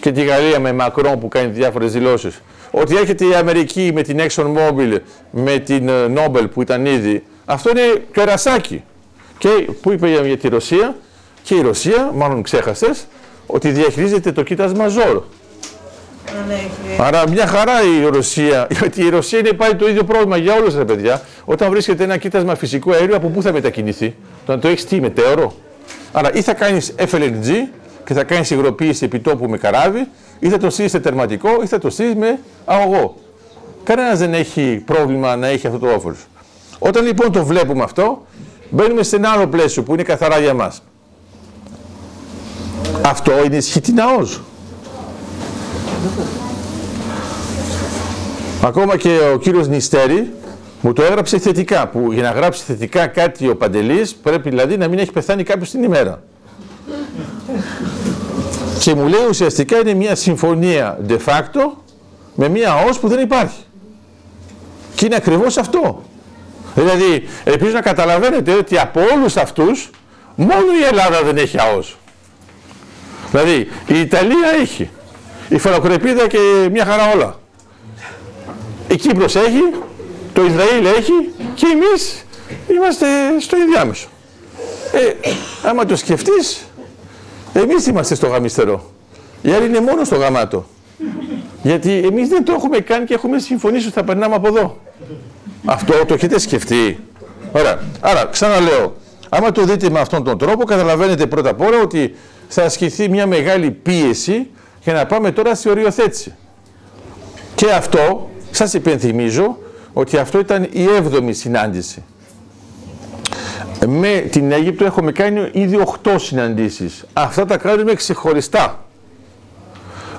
και τη Γαλλία με Μακρόν που κάνει διάφορες δηλώσεις, ότι έρχεται η Αμερική με την ExxonMobil, με την ε, Nobel που ήταν ήδη, αυτό είναι κερασάκι. Και που είπε για τη Ρωσία, και η Ρωσία, μάλλον ξέχασες, ότι διαχειρίζεται το κοίτασμα ζώρο. Άρα μια χαρά η Ρωσία, γιατί η Ρωσία είναι πάλι το ίδιο πρόβλημα για όλους τα παιδιά. Όταν βρίσκεται ένα κοίτασμα φυσικού αέριου, από πού θα μετακινηθεί; Το να το έχεις τι, μετέωρο; Άρα ή θα κάνεις FLNG και θα κάνεις υγροποίηση επιτόπου με καράβι, ή θα το στείλεις σε τερματικό, ή θα το στείλεις με αγωγό. Κανένας δεν έχει πρόβλημα να έχει αυτό το όφελος. Όταν λοιπόν το βλέπουμε αυτό, μπαίνουμε σε ένα άλλο πλαίσιο που είναι καθαρά για μας. Αυτό είναι ισχύτη ναός. Ακόμα και ο κύριος Νιστέρη μου το έγραψε θετικά, που για να γράψει θετικά κάτι ο Παντελής πρέπει δηλαδή να μην έχει πεθάνει κάποιος την ημέρα. Και μου λέει ουσιαστικά είναι μια συμφωνία de facto με μια ΟΣ που δεν υπάρχει. Και είναι ακριβώς αυτό. Δηλαδή, ελπίζω να καταλαβαίνετε ότι από όλους αυτούς μόνο η Ελλάδα δεν έχει ΑΟΣ. Δηλαδή, η Ιταλία έχει. Η Φαλοκρεπίδα και μια χαρά όλα. Η Κύπρος έχει, το Ισραήλ έχει και εμείς είμαστε στο ενδιάμεσο. Ε, άμα το σκεφτείς, εμείς είμαστε στο γαμιστερό. Οι άλλοι είναι μόνο στο γαμάτο. Γιατί εμείς δεν το έχουμε κάνει και έχουμε συμφωνήσει ότι θα περνάμε από εδώ. Αυτό το έχετε σκεφτεί. Ωραία. Άρα, ξαναλέω, Άμα το δείτε με αυτόν τον τρόπο, καταλαβαίνετε πρώτα απ' όλα ότι θα ασκηθεί μια μεγάλη πίεση για να πάμε τώρα στη οριοθέτηση. Και αυτό, σας υπενθυμίζω, ότι αυτό ήταν η έβδομη συνάντηση. Με την Αίγυπτο έχουμε κάνει ήδη 8 συναντήσεις. Αυτά τα κάνουμε ξεχωριστά.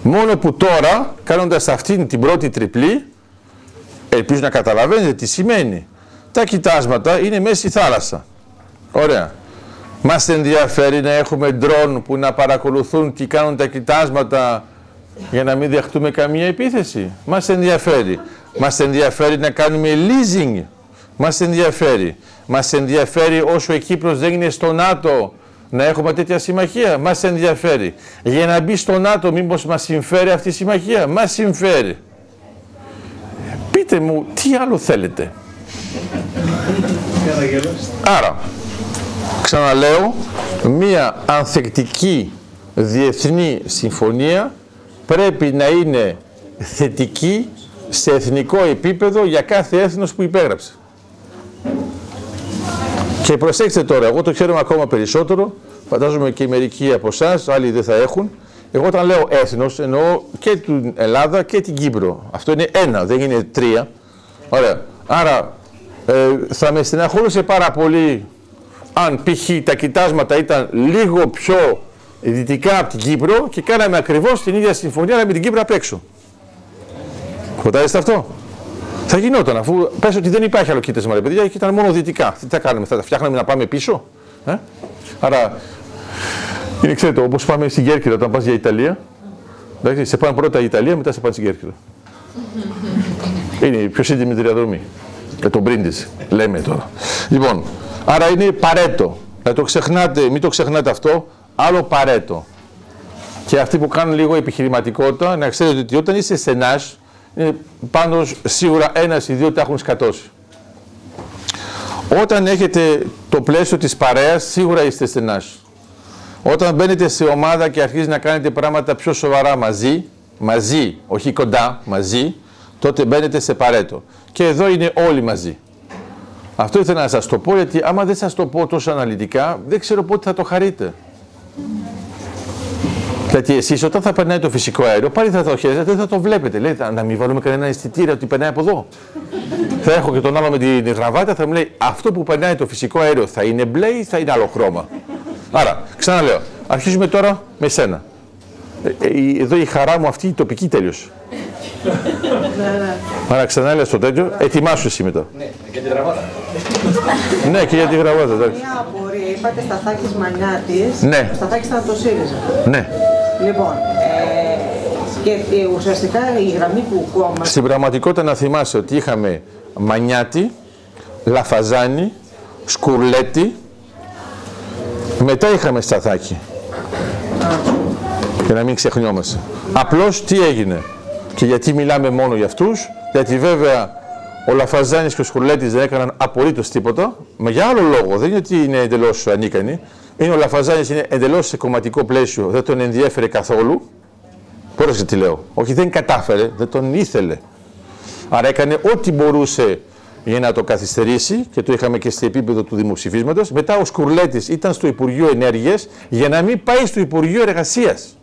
Μόνο που τώρα, κάνοντας αυτήν την πρώτη τριπλή, ελπίζω να καταλαβαίνετε τι σημαίνει. Τα κοιτάσματα είναι μέσα στη θάλασσα. Ωραία. Μας ενδιαφέρει να έχουμε ντρόν που να παρακολουθούν τι κάνουν τα κοιτάσματα για να μην δεχτούμε καμία επίθεση. Μας ενδιαφέρει. Μας ενδιαφέρει να κάνουμε leasing. Μας ενδιαφέρει. Μας ενδιαφέρει όσο η Κύπρος δεν είναι στο ΝΑΤΟ να έχουμε τέτοια συμμαχία. Μας ενδιαφέρει. Για να μπει στο ΝΑΤΟ μήπως μας συμφέρει αυτή η συμμαχία; Μας συμφέρει. Πείτε μου τι άλλο θέλετε; Άρα, ξαναλέω, μία ανθεκτική διεθνή συμφωνία πρέπει να είναι θετική σε εθνικό επίπεδο για κάθε έθνος που υπέγραψε. Και προσέξτε τώρα, εγώ το ξέρουμε ακόμα περισσότερο, φαντάζομαι και μερικοί από εσάς, άλλοι δεν θα έχουν. Εγώ όταν λέω έθνος εννοώ και την Ελλάδα και την Κύπρο. Αυτό είναι ένα, δεν είναι τρία. Ωραία. Άρα ε, θα με στεναχωρούσε πάρα πολύ αν π.χ. τα κοιτάσματα ήταν λίγο πιο δυτικά από την Κύπρο και κάναμε ακριβώς την ίδια συμφωνία με την Κύπρο απ' έξω. Φωτάζεστε αυτό. Θα γινόταν αφού πες ότι δεν υπάρχει άλλο κοίτασμα ρε παιδιά και ήταν μόνο δυτικά. Τι θα κάνουμε, θα τα φτιάχναμε να πάμε πίσω. Ε; Άρα είναι ξέρετε όπως πάμε στην Κέρκυρα όταν πας για Ιταλία. Εντάξει, σε πάνε πρώτα η Ιταλία μετά σε πάνε στην Κέρκυρα. είναι η πιο σύντομη διαδρομή. Ε, τον Πρίντιζ, λέμε τώρα. Λοιπόν, άρα είναι παρέτο. Να το ξεχνάτε, μην το ξεχνάτε αυτό, άλλο παρέτο. Και αυτοί που κάνουν λίγο επιχειρηματικότητα, να ξέρετε ότι όταν είσαι στενάς, είναι πάνω σίγουρα ένας ή δύο τα έχουν σκατώσει. Όταν έχετε το πλαίσιο της παρέας, σίγουρα είστε στενάς. Όταν μπαίνετε σε ομάδα και αρχίζει να κάνετε πράγματα πιο σοβαρά μαζί, μαζί, όχι κοντά, μαζί, τότε μπαίνετε σε παρέτο. Και εδώ είναι όλοι μαζί. Αυτό ήθελα να σας το πω, γιατί άμα δεν σας το πω τόσο αναλυτικά, δεν ξέρω πότε θα το χαρείτε. Γιατί εσείς όταν θα περνάει το φυσικό αέριο, πάλι θα το χαίρετε, δεν θα το βλέπετε. Λέτε, να μην βάλουμε κανένα αισθητήριο ότι περνάει από εδώ. θα έχω και τον άλλο με την γραβάτα, θα μου λέει αυτό που περνάει το φυσικό αέριο θα είναι μπλε ή θα είναι άλλο χρώμα; Άρα, ξαναλέω, αρχίζουμε τώρα με σένα. Ε, ε, εδώ η χαρά μου αυτή η τοπική τέλειωσε. Άρα ξανά στο τέτοιο, ετοιμάσου εσύ μετά. Ναι, και τη γραβάτα. ναι, και για τη γραβάτα, εντάξει. Μια απορία, είπατε Σταθάκης Μανιάτης, Ναι. Σταθάκης ήταν το ΣΥΡΙΖΑ. Ναι. Λοιπόν, ε, και ε, ουσιαστικά η γραμμή του κόμμα Στην πραγματικότητα να θυμάσαι ότι είχαμε Μανιάτη, Λαφαζάνη, Σκουρλέτη, μετά είχαμε Σταθάκη. Για να μην ξεχνιόμαστε. Απλώς τι έγινε; Και γιατί μιλάμε μόνο για αυτούς, γιατί βέβαια ο Λαφαζάνης και ο Σκουρλέτης δεν έκαναν απολύτως τίποτα, με για άλλο λόγο, δεν είναι ότι είναι εντελώς ανίκανοι, είναι ο Λαφαζάνης είναι εντελώς σε κομματικό πλαίσιο, δεν τον ενδιέφερε καθόλου, Πρόσεχε τι λέω. Όχι, δεν κατάφερε, δεν τον ήθελε. Άρα έκανε ό,τι μπορούσε για να το καθυστερήσει και το είχαμε και στο επίπεδο του δημοψηφίσματος. Μετά ο Σκουρλέτης ήταν στο Υπουργείο Ενέργειας για να μην πάει στο Υπουργείο Εργασίας.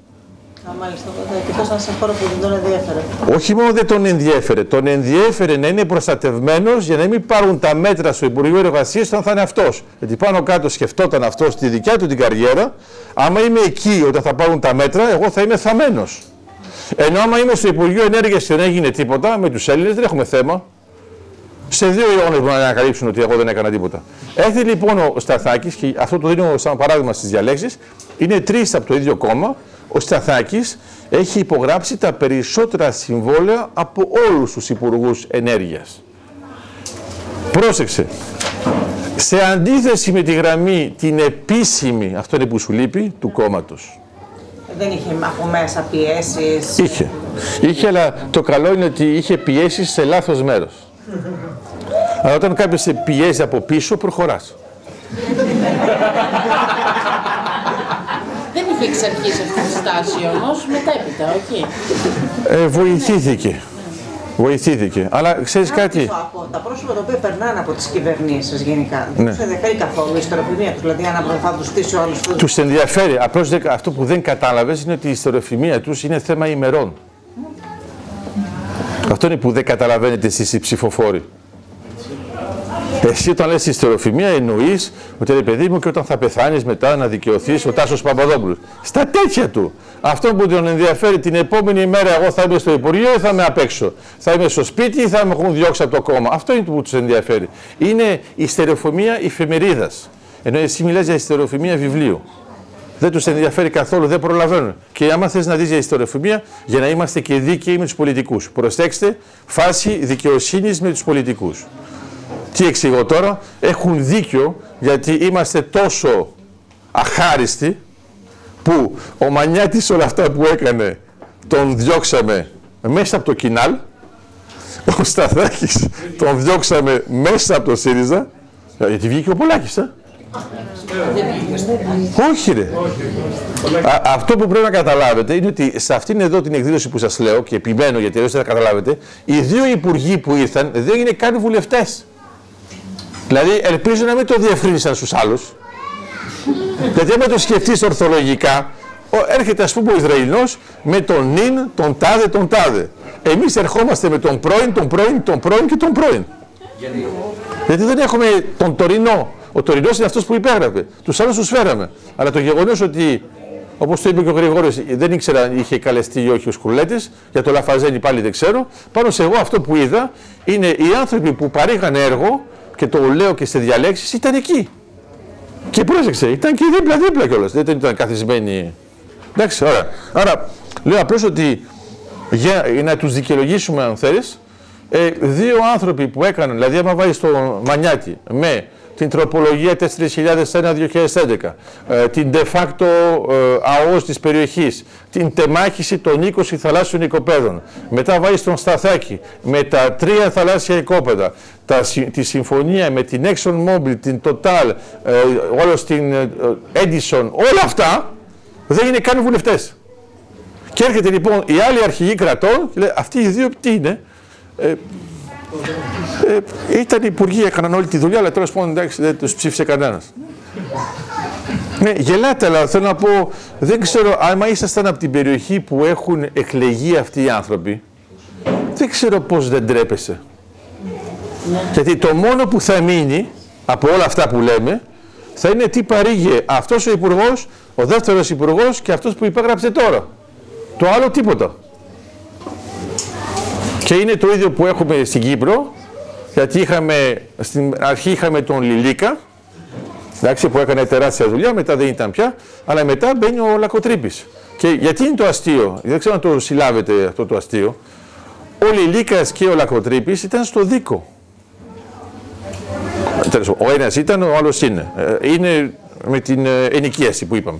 Α, μάλιστα, εκτός να σε χώρο που δεν τον ενδιέφερε. Όχι μόνο δεν τον ενδιέφερε, τον ενδιέφερε να είναι προστατευμένος για να μην πάρουν τα μέτρα στο Υπουργείο Εργασίας όταν θα είναι αυτός. Γιατί πάνω κάτω σκεφτόταν αυτός στη δικιά του την καριέρα, άμα είμαι εκεί όταν θα πάρουν τα μέτρα, εγώ θα είμαι θαμένος. Ενώ άμα είμαι στο Υπουργείο Ενέργειας και δεν έγινε τίποτα, με τους Έλληνες δεν έχουμε θέμα. Σε δύο αιώνες μπορούν να ανακαλύψουν ότι εγώ δεν έκανα τίποτα. Έρθει λοιπόν ο Σταθάκης, και αυτό το δίνω σαν παράδειγμα στις διαλέξεις, είναι τρεις από το ίδιο κόμμα. Ο Σταθάκης έχει υπογράψει τα περισσότερα συμβόλαια από όλους τους υπουργούς ενέργειας. Πρόσεξε. Σε αντίθεση με τη γραμμή την επίσημη, αυτό είναι που σου λείπει, του κόμματος. Δεν είχε από μέσα πιέσεις. Είχε. Είχε, αλλά το καλό είναι ότι είχε πιέσεις σε λάθος μέρος. Αλλά όταν κάποιος σε πιέζει από πίσω, προχωράς. Δεν είχε εξ αρχής αυτής της στάσης όμως, μετέπειτα, όχι. Ε, βοηθήθηκε. Βοηθήθηκε. Αλλά ξέρεις κάτι; ρωτήσω, Από τα πρόσωπα τα οποία περνάνε από τις κυβερνήσεις γενικά, δεν Ναι. τους ενδιαφέρει καθόλου η ιστεροφημία τους. Δηλαδή, αν θα τους στήσει ο άλλος τους. Του ενδιαφέρει. Απλώς αυτό που δεν κατάλαβες είναι ότι η ιστεροφημία τους είναι θέμα ημερών. Αυτό είναι που δεν καταλαβαίνετε εσείς οι ψηφοφόροι. Εσύ όταν λες ιστεροφημία εννοείς ότι ρε παιδί μου και όταν θα πεθάνεις μετά να δικαιωθείς ο Τάσος Παπαδόπουλος. Στα τέτοια του. Αυτό που τον ενδιαφέρει την επόμενη μέρα εγώ θα είμαι στο Υπουργείο ή θα είμαι απ' έξω. Θα είμαι στο σπίτι ή θα με έχουν διώξει από το κόμμα. Αυτό είναι που τους ενδιαφέρει. Είναι η ιστεροφημία εφημερίδας. Ενώ εσύ μιλάς για ιστεροφημία βιβλίου. Δεν τους ενδιαφέρει καθόλου, δεν προλαβαίνουν. Και άμα θες να δεις για ιστοριοφημία, για να είμαστε και δίκαιοι με τους πολιτικούς. Προσέξτε, φάση δικαιοσύνης με τους πολιτικούς. Τι εξηγώ τώρα, έχουν δίκιο γιατί είμαστε τόσο αχάριστοι που ο Μανιάτης όλα αυτά που έκανε τον διώξαμε μέσα από το κοινάλ, ο Σταθάκης τον διώξαμε μέσα από το ΣΥΡΙΖΑ, γιατί βγήκε ο Πολάκης, ε; Όχι ρε. Α, αυτό που πρέπει να καταλάβετε είναι ότι σε αυτήν εδώ την εκδήλωση που σας λέω και επιμένω γιατί δεν θα καταλάβετε, οι δύο υπουργοί που ήρθαν δεν είναι καν βουλευτές. Δηλαδή ελπίζω να μην το διευκρίνησαν στους άλλους. Γιατί άμα το σκεφτείς ορθολογικά, ο- έρχεται ας πούμε ο Ισραηλινός με τον νυν, τον τάδε, τον τάδε. Εμείς ερχόμαστε με τον πρώην, τον πρώην, τον πρώην και τον πρώην. Γιατί Γιατί δεν έχουμε τον τωρινό. Ο τωρινός είναι αυτός που υπέγραφε. Τους άλλους τους φέραμε. Αλλά το γεγονός ότι, όπως το είπε και ο Γρηγόρης, δεν ήξερα αν είχε καλεστεί ή όχι ο Σκουλέτης, για το Λαφαζέλη πάλι δεν ξέρω. Πάνω σε εγώ αυτό που είδα είναι οι άνθρωποι που παρήγαν έργο, και το λέω και σε διαλέξεις, ήταν εκεί. Και πρόσεξε, ήταν και δίπλα-δίπλα κιόλας. Δεν ήταν καθισμένοι. Εντάξει, ωραία. Άρα, λέω απλώς ότι για να τους δικαιολογήσουμε, αν θέλεις, ε, δύο άνθρωποι που έκαναν, δηλαδή άμα βάλεις το μανιάτι με την τροπολογία 4001-2011, ε, την de facto ε, ΑΟΣ της περιοχής, την τεμάχηση των 20 θαλάσσιων οικοπαίδων, μετά βάλεις τον Σταθάκη με τα τρία θαλάσσια οικόπεδα, τα, συ- τη συμφωνία με την ExxonMobil, την Total, ε, όλος την ε, Edison, όλα αυτά δεν είναι καν βουλευτές. Και έρχεται λοιπόν η άλλη αρχηγή κρατών και λέει αυτοί οι δύο τι είναι; Ε, ε, ήταν υπουργοί, έκαναν όλη τη δουλειά, αλλά τέλος πάντων εντάξει, δεν τους ψήφισε κανένας. Ναι, γελάτε, αλλά θέλω να πω, δεν ξέρω, άμα ήσασταν από την περιοχή που έχουν εκλεγεί αυτοί οι άνθρωποι, δεν ξέρω πώς δεν τρέπεσαι. Γιατί το μόνο που θα μείνει από όλα αυτά που λέμε, θα είναι τι παρήγε αυτός ο υπουργός, ο δεύτερος υπουργός και αυτός που υπέγραψε τώρα. Το άλλο τίποτα. Και είναι το ίδιο που έχουμε στην Κύπρο, γιατί είχαμε, στην αρχή είχαμε τον Λιλίκα, εντάξει, που έκανε τεράστια δουλειά, μετά δεν ήταν πια, αλλά μετά μπαίνει ο Λακοτρίπης. Και γιατί είναι το αστείο, δεν ξέρω αν το συλλάβετε αυτό το αστείο, ο Λιλίκας και ο Λακοτρίπης ήταν στο δίκο. Τέλος, Ο ένας ήταν, ο άλλος είναι. Ε, Είναι με την ε, ενοικίαση που είπαμε.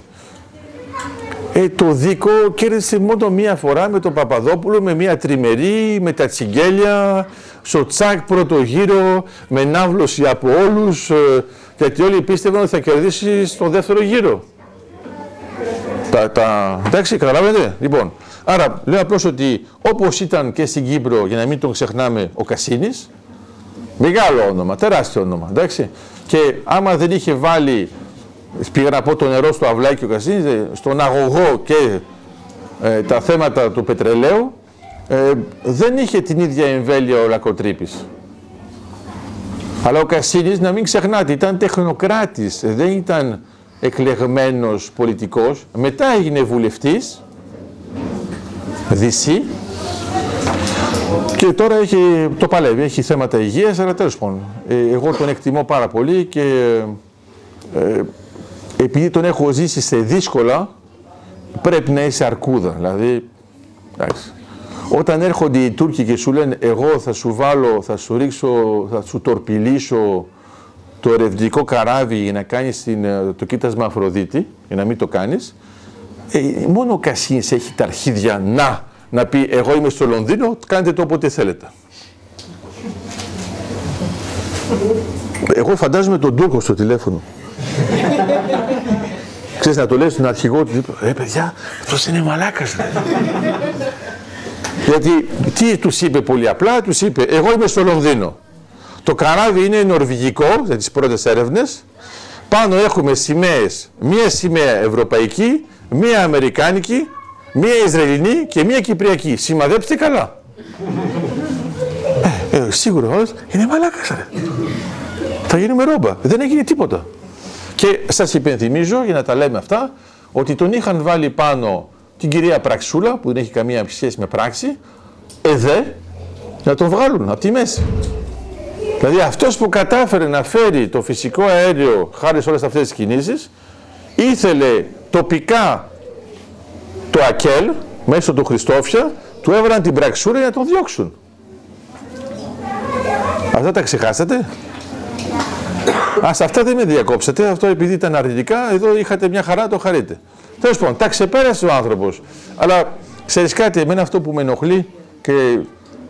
Ε, το δίκο κέρδισε μόνο μία φορά με τον Παπαδόπουλο, με μία τριμερή, με τα τσιγκέλια, στο τσακ πρώτο γύρο, με ναύλωση από όλους, ε, γιατί όλοι πίστευαν ότι θα κερδίσει στο δεύτερο γύρο. Τα, τα... Εντάξει, καταλάβετε. Λοιπόν, άρα λέω απλώς ότι όπως ήταν και στην Κύπρο, για να μην τον ξεχνάμε, ο Κασίνης, μεγάλο όνομα, τεράστιο όνομα, εντάξει. Και άμα δεν είχε βάλει πήγα να πω το νερό στο αυλάκι ο Κασίνης, ε, στον αγωγό και ε, τα θέματα του πετρελαίου, ε, δεν είχε την ίδια εμβέλεια ο Λακοτρίπης. Αλλά ο Κασίνης, να μην ξεχνάτε, ήταν τεχνοκράτης, δεν ήταν εκλεγμένος πολιτικός. Μετά έγινε βουλευτής, δυσί, και τώρα έχει, το παλεύει, έχει θέματα υγείας, αλλά τέλος πάντων. Ε, εγώ τον εκτιμώ πάρα πολύ και ε, επειδή τον έχω ζήσει σε δύσκολα, πρέπει να είσαι αρκούδα. Δηλαδή, εντάξει. Όταν έρχονται οι Τούρκοι και σου λένε εγώ θα σου βάλω, θα σου ρίξω, θα σου τορπιλήσω το ερευνητικό καράβι για να κάνεις την, ε, το κοίτασμα Αφροδίτη, για να μην το κάνεις, ε, μόνο ο Κασίνης έχει τα αρχίδια να, να πει εγώ είμαι στο Λονδίνο, κάντε το όποτε θέλετε. Εγώ φαντάζομαι τον Τούρκο στο τηλέφωνο. Ξέρεις να το λες στον αρχηγό του, ε παιδιά, αυτός είναι μαλάκας. ρε». Γιατί τι τους είπε πολύ απλά, τους είπε: Εγώ είμαι στο Λονδίνο. Το καράβι είναι νορβηγικό για τις πρώτες έρευνες. Πάνω έχουμε σημαίες. Μία σημαία ευρωπαϊκή, μία αμερικάνικη, μία Ισραηλινή και μία κυπριακή. Σημαδέψτε καλά. ε, ε, σίγουρα όλος είναι μαλάκας. ρε. Θα γίνουμε ρόμπα. Δεν έγινε τίποτα. Και σας υπενθυμίζω, για να τα λέμε αυτά, ότι τον είχαν βάλει πάνω την κυρία Πραξούλα, που δεν έχει καμία σχέση με πράξη, εδέ, να τον βγάλουν από τη μέση. Δηλαδή αυτός που κατάφερε να φέρει το φυσικό αέριο χάρη σε όλες αυτές τις κινήσεις, ήθελε τοπικά το ΑΚΕΛ, μέσω του Χριστόφια, του έβαλαν την πραξούρα για να τον διώξουν. Αυτά τα ξεχάσατε; Α, σε αυτά δεν με διακόψατε. Αυτό επειδή ήταν αρνητικά, εδώ είχατε μια χαρά, το χαρείτε. Τέλος πάντων, τα ξεπέρασε ο άνθρωπος. Αλλά ξέρεις κάτι, εμένα αυτό που με ενοχλεί και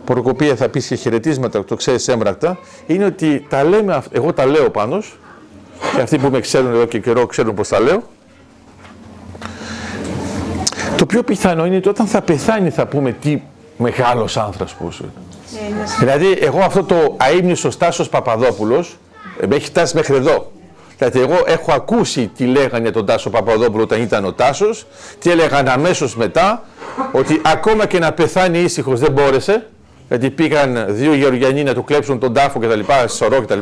προκοπία θα πεις και χαιρετίσματα, το ξέρεις έμπρακτα, είναι ότι τα λέμε, αυ- εγώ τα λέω πάνω και αυτοί που με ξέρουν εδώ και καιρό ξέρουν πώ τα λέω. Το πιο πιθανό είναι ότι όταν θα πεθάνει θα πούμε τι μεγάλος άνθρωπος. Δηλαδή, εγώ αυτό το αείμνηστο Τάσος Παπαδόπουλος ε, με έχει φτάσει μέχρι εδώ. Δηλαδή, εγώ έχω ακούσει τι λέγανε για τον Τάσο Παπαδόπουλο όταν ήταν ο Τάσος, τι έλεγαν αμέσως μετά, ότι ακόμα και να πεθάνει ήσυχος δεν μπόρεσε, γιατί πήγαν δύο Γεωργιανοί να του κλέψουν τον τάφο κτλ. Σωρό κτλ.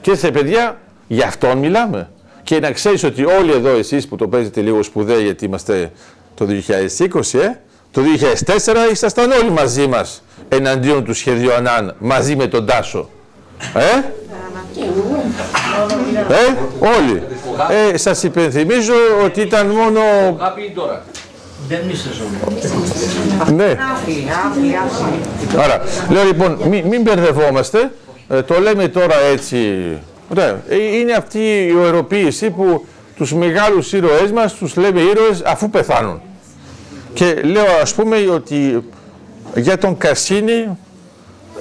Και σε παιδιά, γι' αυτόν μιλάμε. Και να ξέρεις ότι όλοι εδώ εσείς που το παίζετε λίγο σπουδαία, γιατί είμαστε το 2020, ε, το 2004 ήσασταν όλοι μαζί μας εναντίον του σχεδίου ΑΝΑΝ, μαζί με τον Τάσο. Ε, ε, όλοι. Ε, σας υπενθυμίζω ότι ήταν μόνο... Αγάπη τώρα. Ναι. Άφη, άφη, άφη. Άρα, λέω λοιπόν, μην, μην μπερδευόμαστε, ε, το λέμε τώρα έτσι. Ναι, ε, είναι αυτή η οεροποίηση που τους μεγάλους ήρωές μας τους λέμε ήρωες αφού πεθάνουν. Και λέω ας πούμε ότι για τον Κασίνη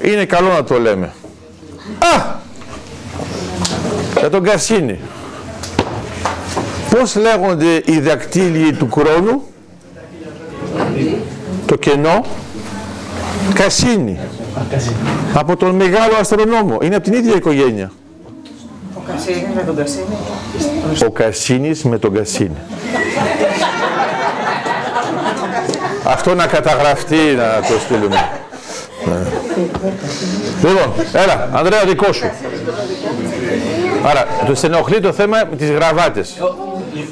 είναι καλό να το λέμε. Α! Για τον Κασίνη. Πώς λέγονται οι δακτύλιοι του χρόνου, το κενό, Κασίνη. Από τον μεγάλο αστρονόμο. Είναι από την ίδια οικογένεια. Ο Κασίνης με τον Κασίνη. Ο Κασίνης με τον Κασίνη. Αυτό να καταγραφτεί να το στείλουμε. Ναι. Λοιπόν, έλα, Ανδρέα, δικό σου. Άρα, το στενοχλεί το θέμα με τις γραβάτες.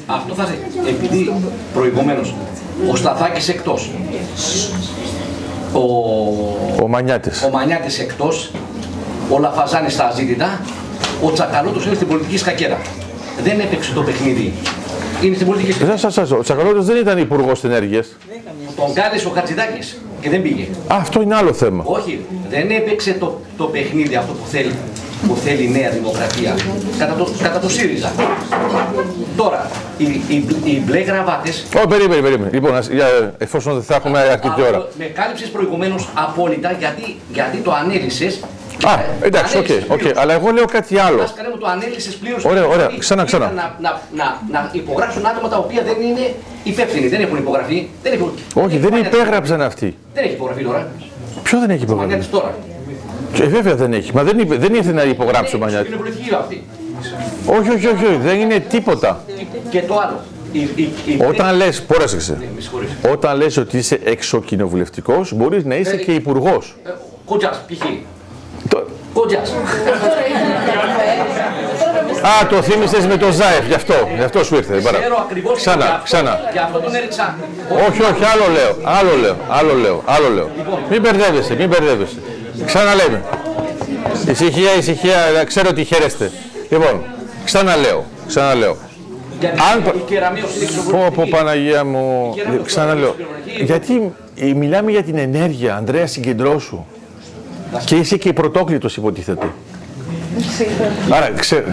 Αυτό θα σε- επειδή προηγουμένως ο Σταθάκης εκτός, ο, Ο Μανιάτης. ο Μανιάτης εκτός, ο Λαφαζάνης στα αζήτητα, ο Τσακαλώτος είναι στην πολιτική σκακέρα. Δεν έπαιξε το παιχνίδι. Είναι στην πολιτική σκακέρα. Σας, σας, σας, Ο Τσακαλώτος δεν ήταν υπουργός ενέργειας. Τον κάλεσε ο Χατζηδάκης και δεν πήγε. Α, αυτό είναι άλλο θέμα. Όχι, δεν έπαιξε το, το παιχνίδι αυτό που θέλει, που θέλει η Νέα Δημοκρατία κατά το, κατά το ΣΥΡΙΖΑ. Τώρα, οι, οι, οι μπλε γραβάτες Ω, περίμενε, περίμενε. Λοιπόν, ας- για- εφόσον δεν θα έχουμε αρκετή ώρα. Αυτό με κάλυψες προηγουμένως απόλυτα γιατί, γιατί το ανέλησες. Α, εντάξει, οκ, οκ. Αλλά εγώ λέω κάτι άλλο. Άσκαρε μου το ανέλησες πλήρως. Ωραία, ωραία. γιατί Ξανά, ξανά. ήρθαν Να, να, να, να υπογράψουν άτομα τα οποία δεν είναι υπεύθυνοι, δεν έχουν υπογραφεί. Δεν έχουν, Όχι, δεν Μανιάτης. υπέγραψαν αυτοί. Δεν έχει υπογραφεί τώρα. Ποιο δεν έχει Ο υπογράψει. Μανιάτης τώρα. Ε, βέβαια δεν έχει. Μα δεν, είπε, δεν ήρθε να υπογράψει ο Είναι Μανιάτης. κοινοβουλευτική αυτή. Όχι, όχι, όχι, όχι, δεν είναι τίποτα. Και το άλλο. Η, η, η, Όταν λες, πρόσεξε, Με συγχωρείς. όταν λες ότι είσαι εξοκοινοβουλευτικός, μπορείς να είσαι και υπουργός. Ε, Κοντζάς, π.χ. Το- Κοντζάς. Α, το θύμισες με το Ζάεφ, γι' αυτό, γι' αυτό σου ήρθε. παρά. Ξέρω ακριβώς Ξανά, γι' αυτό- ξανά. Γι' αυτό τον έριξα. Όχι, όχι, άλλο λέω, άλλο λέω, άλλο λέω, άλλο λέω. Μην μπερδεύεσαι, μην μπερδεύεσαι. Ξαναλέμε. Ησυχία, ησυχία, ξέρω ότι χαίρεστε. Λοιπόν, ξαναλέω, ξαναλέω. Γιατί Αν- η κεραμέως είναι Πω, πω, εξωτερική. Παναγία μου, ξαναλέω. Γιατί ε, μιλάμε για την ενέργεια, Ανδρέα, συγκεντρώσου. Και είσαι και πρωτόκλητος υποτίθεται. Άρα, ξέ...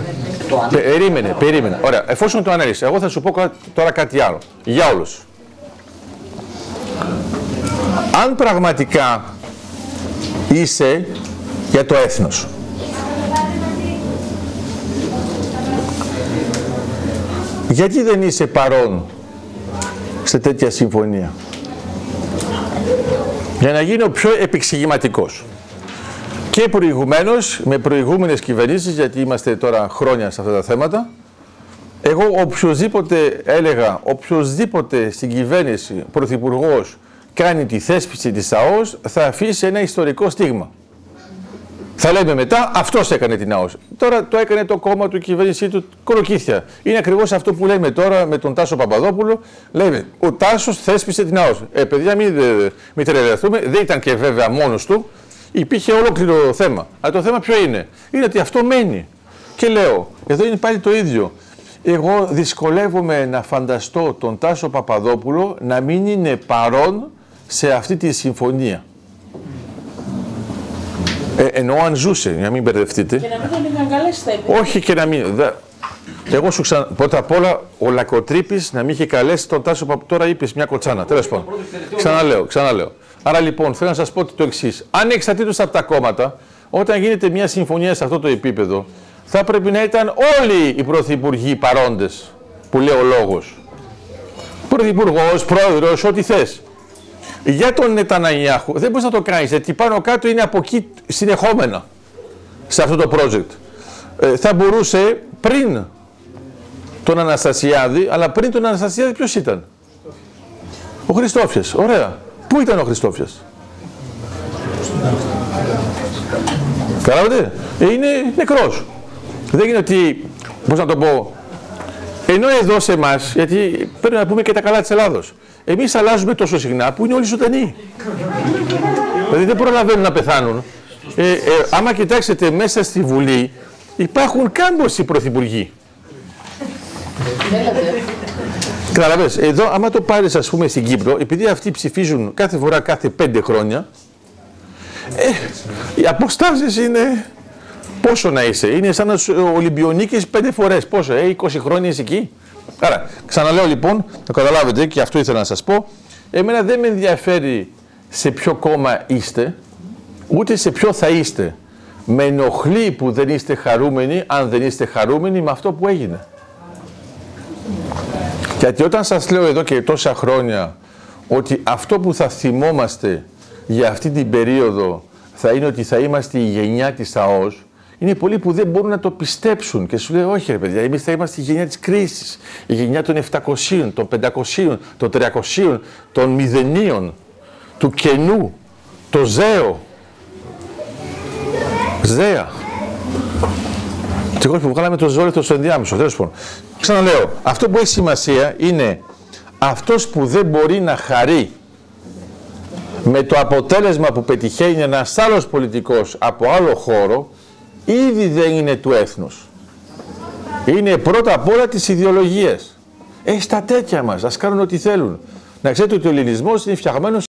περίμενε, περίμενε. Ωραία, εφόσον το ανέλησε, εγώ θα σου πω κα- τώρα κάτι άλλο. Για όλους. Αν πραγματικά είσαι για το έθνος, γιατί δεν είσαι παρόν σε τέτοια συμφωνία; Για να γίνω πιο επεξηγηματικός. Και προηγουμένως, με προηγούμενες κυβερνήσεις, γιατί είμαστε τώρα χρόνια σε αυτά τα θέματα, εγώ οποιοδήποτε έλεγα, οποιοδήποτε στην κυβέρνηση, πρωθυπουργός, κάνει τη θέσπιση της ΑΟΣ, θα αφήσει ένα ιστορικό στίγμα. Θα λέμε μετά, αυτός έκανε την ΑΟΣ. Τώρα το έκανε το κόμμα του, η κυβέρνησή του, κολοκύθια. Είναι ακριβώς αυτό που λέμε τώρα με τον Τάσο Παπαδόπουλο. Λέμε, ο Τάσος θέσπισε την ΑΟΣ. Ε, παιδιά, μην, ε, μην τρελαθούμε. Δεν ήταν και βέβαια μόνος του. Υπήρχε ολόκληρο θέμα. Αλλά το θέμα ποιο είναι; Είναι ότι αυτό μένει. Και λέω, εδώ είναι πάλι το ίδιο. Εγώ δυσκολεύομαι να φανταστώ τον Τάσο Παπαδόπουλο να μην είναι παρόν σε αυτή τη συμφωνία. Ε, εννοώ αν ζούσε, για να μην μπερδευτείτε. Και να μην τον είχαν καλέσει τα είπε. Όχι και να μην. Δε... Εγώ σου ξανα... Πρώτα απ' όλα ο Λακοτρίπη να μην είχε καλέσει τον Τάσο Παπ... Τώρα είπες μια κοτσάνα. Τέλος πάντων. Ξαναλέω, ξαναλέω. Άρα λοιπόν θέλω να σας πω το εξής. Αν εξαρτήτως από τα κόμματα, όταν γίνεται μια συμφωνία σε αυτό το επίπεδο, θα πρέπει να ήταν όλοι οι πρωθυπουργοί παρόντες που λέει ο λόγος. Πρωθυπουργός, πρόεδρος, ό,τι θες. Για τον Νεταναϊάχου δεν μπορείς να το κάνει γιατί πάνω κάτω είναι από εκεί συνεχόμενα σε αυτό το project. Ε, θα μπορούσε πριν τον Αναστασιάδη, αλλά πριν τον Αναστασιάδη ποιος ήταν; Ο Χριστόφιας. Ωραία. Πού ήταν ο Χριστόφιας; Καταλάβατε; Ε, είναι νεκρός. Δεν είναι ότι, πώς να το πω, ενώ εδώ σε εμάς, γιατί πρέπει να πούμε και τα καλά της Ελλάδος, εμείς αλλάζουμε τόσο συχνά που είναι όλοι ζωντανοί. δηλαδή δεν προλαβαίνουν να πεθάνουν. Ε, ε, άμα κοιτάξετε μέσα στη Βουλή, υπάρχουν κάμποσοι πρωθυπουργοί. Καταλαβες, εδώ άμα το πάρεις ας πούμε στην Κύπρο, επειδή αυτοί ψηφίζουν κάθε φορά κάθε πέντε χρόνια, ε, οι αποστάσεις είναι πόσο να είσαι. Είναι σαν να σου Ολυμπιονίκης πέντε φορές. Πόσο, ε, 20 χρόνια είσαι εκεί. Άρα, ξαναλέω λοιπόν, να καταλάβετε και αυτό ήθελα να σας πω, εμένα δεν με ενδιαφέρει σε ποιο κόμμα είστε, ούτε σε ποιο θα είστε. Με ενοχλεί που δεν είστε χαρούμενοι, αν δεν είστε χαρούμενοι με αυτό που έγινε. Γιατί όταν σας λέω εδώ και τόσα χρόνια ότι αυτό που θα θυμόμαστε για αυτή την περίοδο θα είναι ότι θα είμαστε η γενιά της ΑΟΣ, είναι πολλοί που δεν μπορούν να το πιστέψουν και σου λέει όχι ρε παιδιά, εμείς θα είμαστε η γενιά της κρίσης, η γενιά των 700, των 500, των 300, των μηδενίων, του κενού, το ζέο. Ζέα. Και εγώ που βγάλαμε το ζόρι στο ενδιάμεσο, τέλος πάντων. Ξαναλέω, αυτό που έχει σημασία είναι αυτός που δεν μπορεί να χαρεί με το αποτέλεσμα που πετυχαίνει ένας άλλος πολιτικός από άλλο χώρο, ήδη δεν είναι του έθνους. Είναι πρώτα απ' όλα της ιδεολογίας. Έχει τα τέτοια μας, ας κάνουν ό,τι θέλουν. Να ξέρετε ότι ο ελληνισμός είναι φτιαγμένος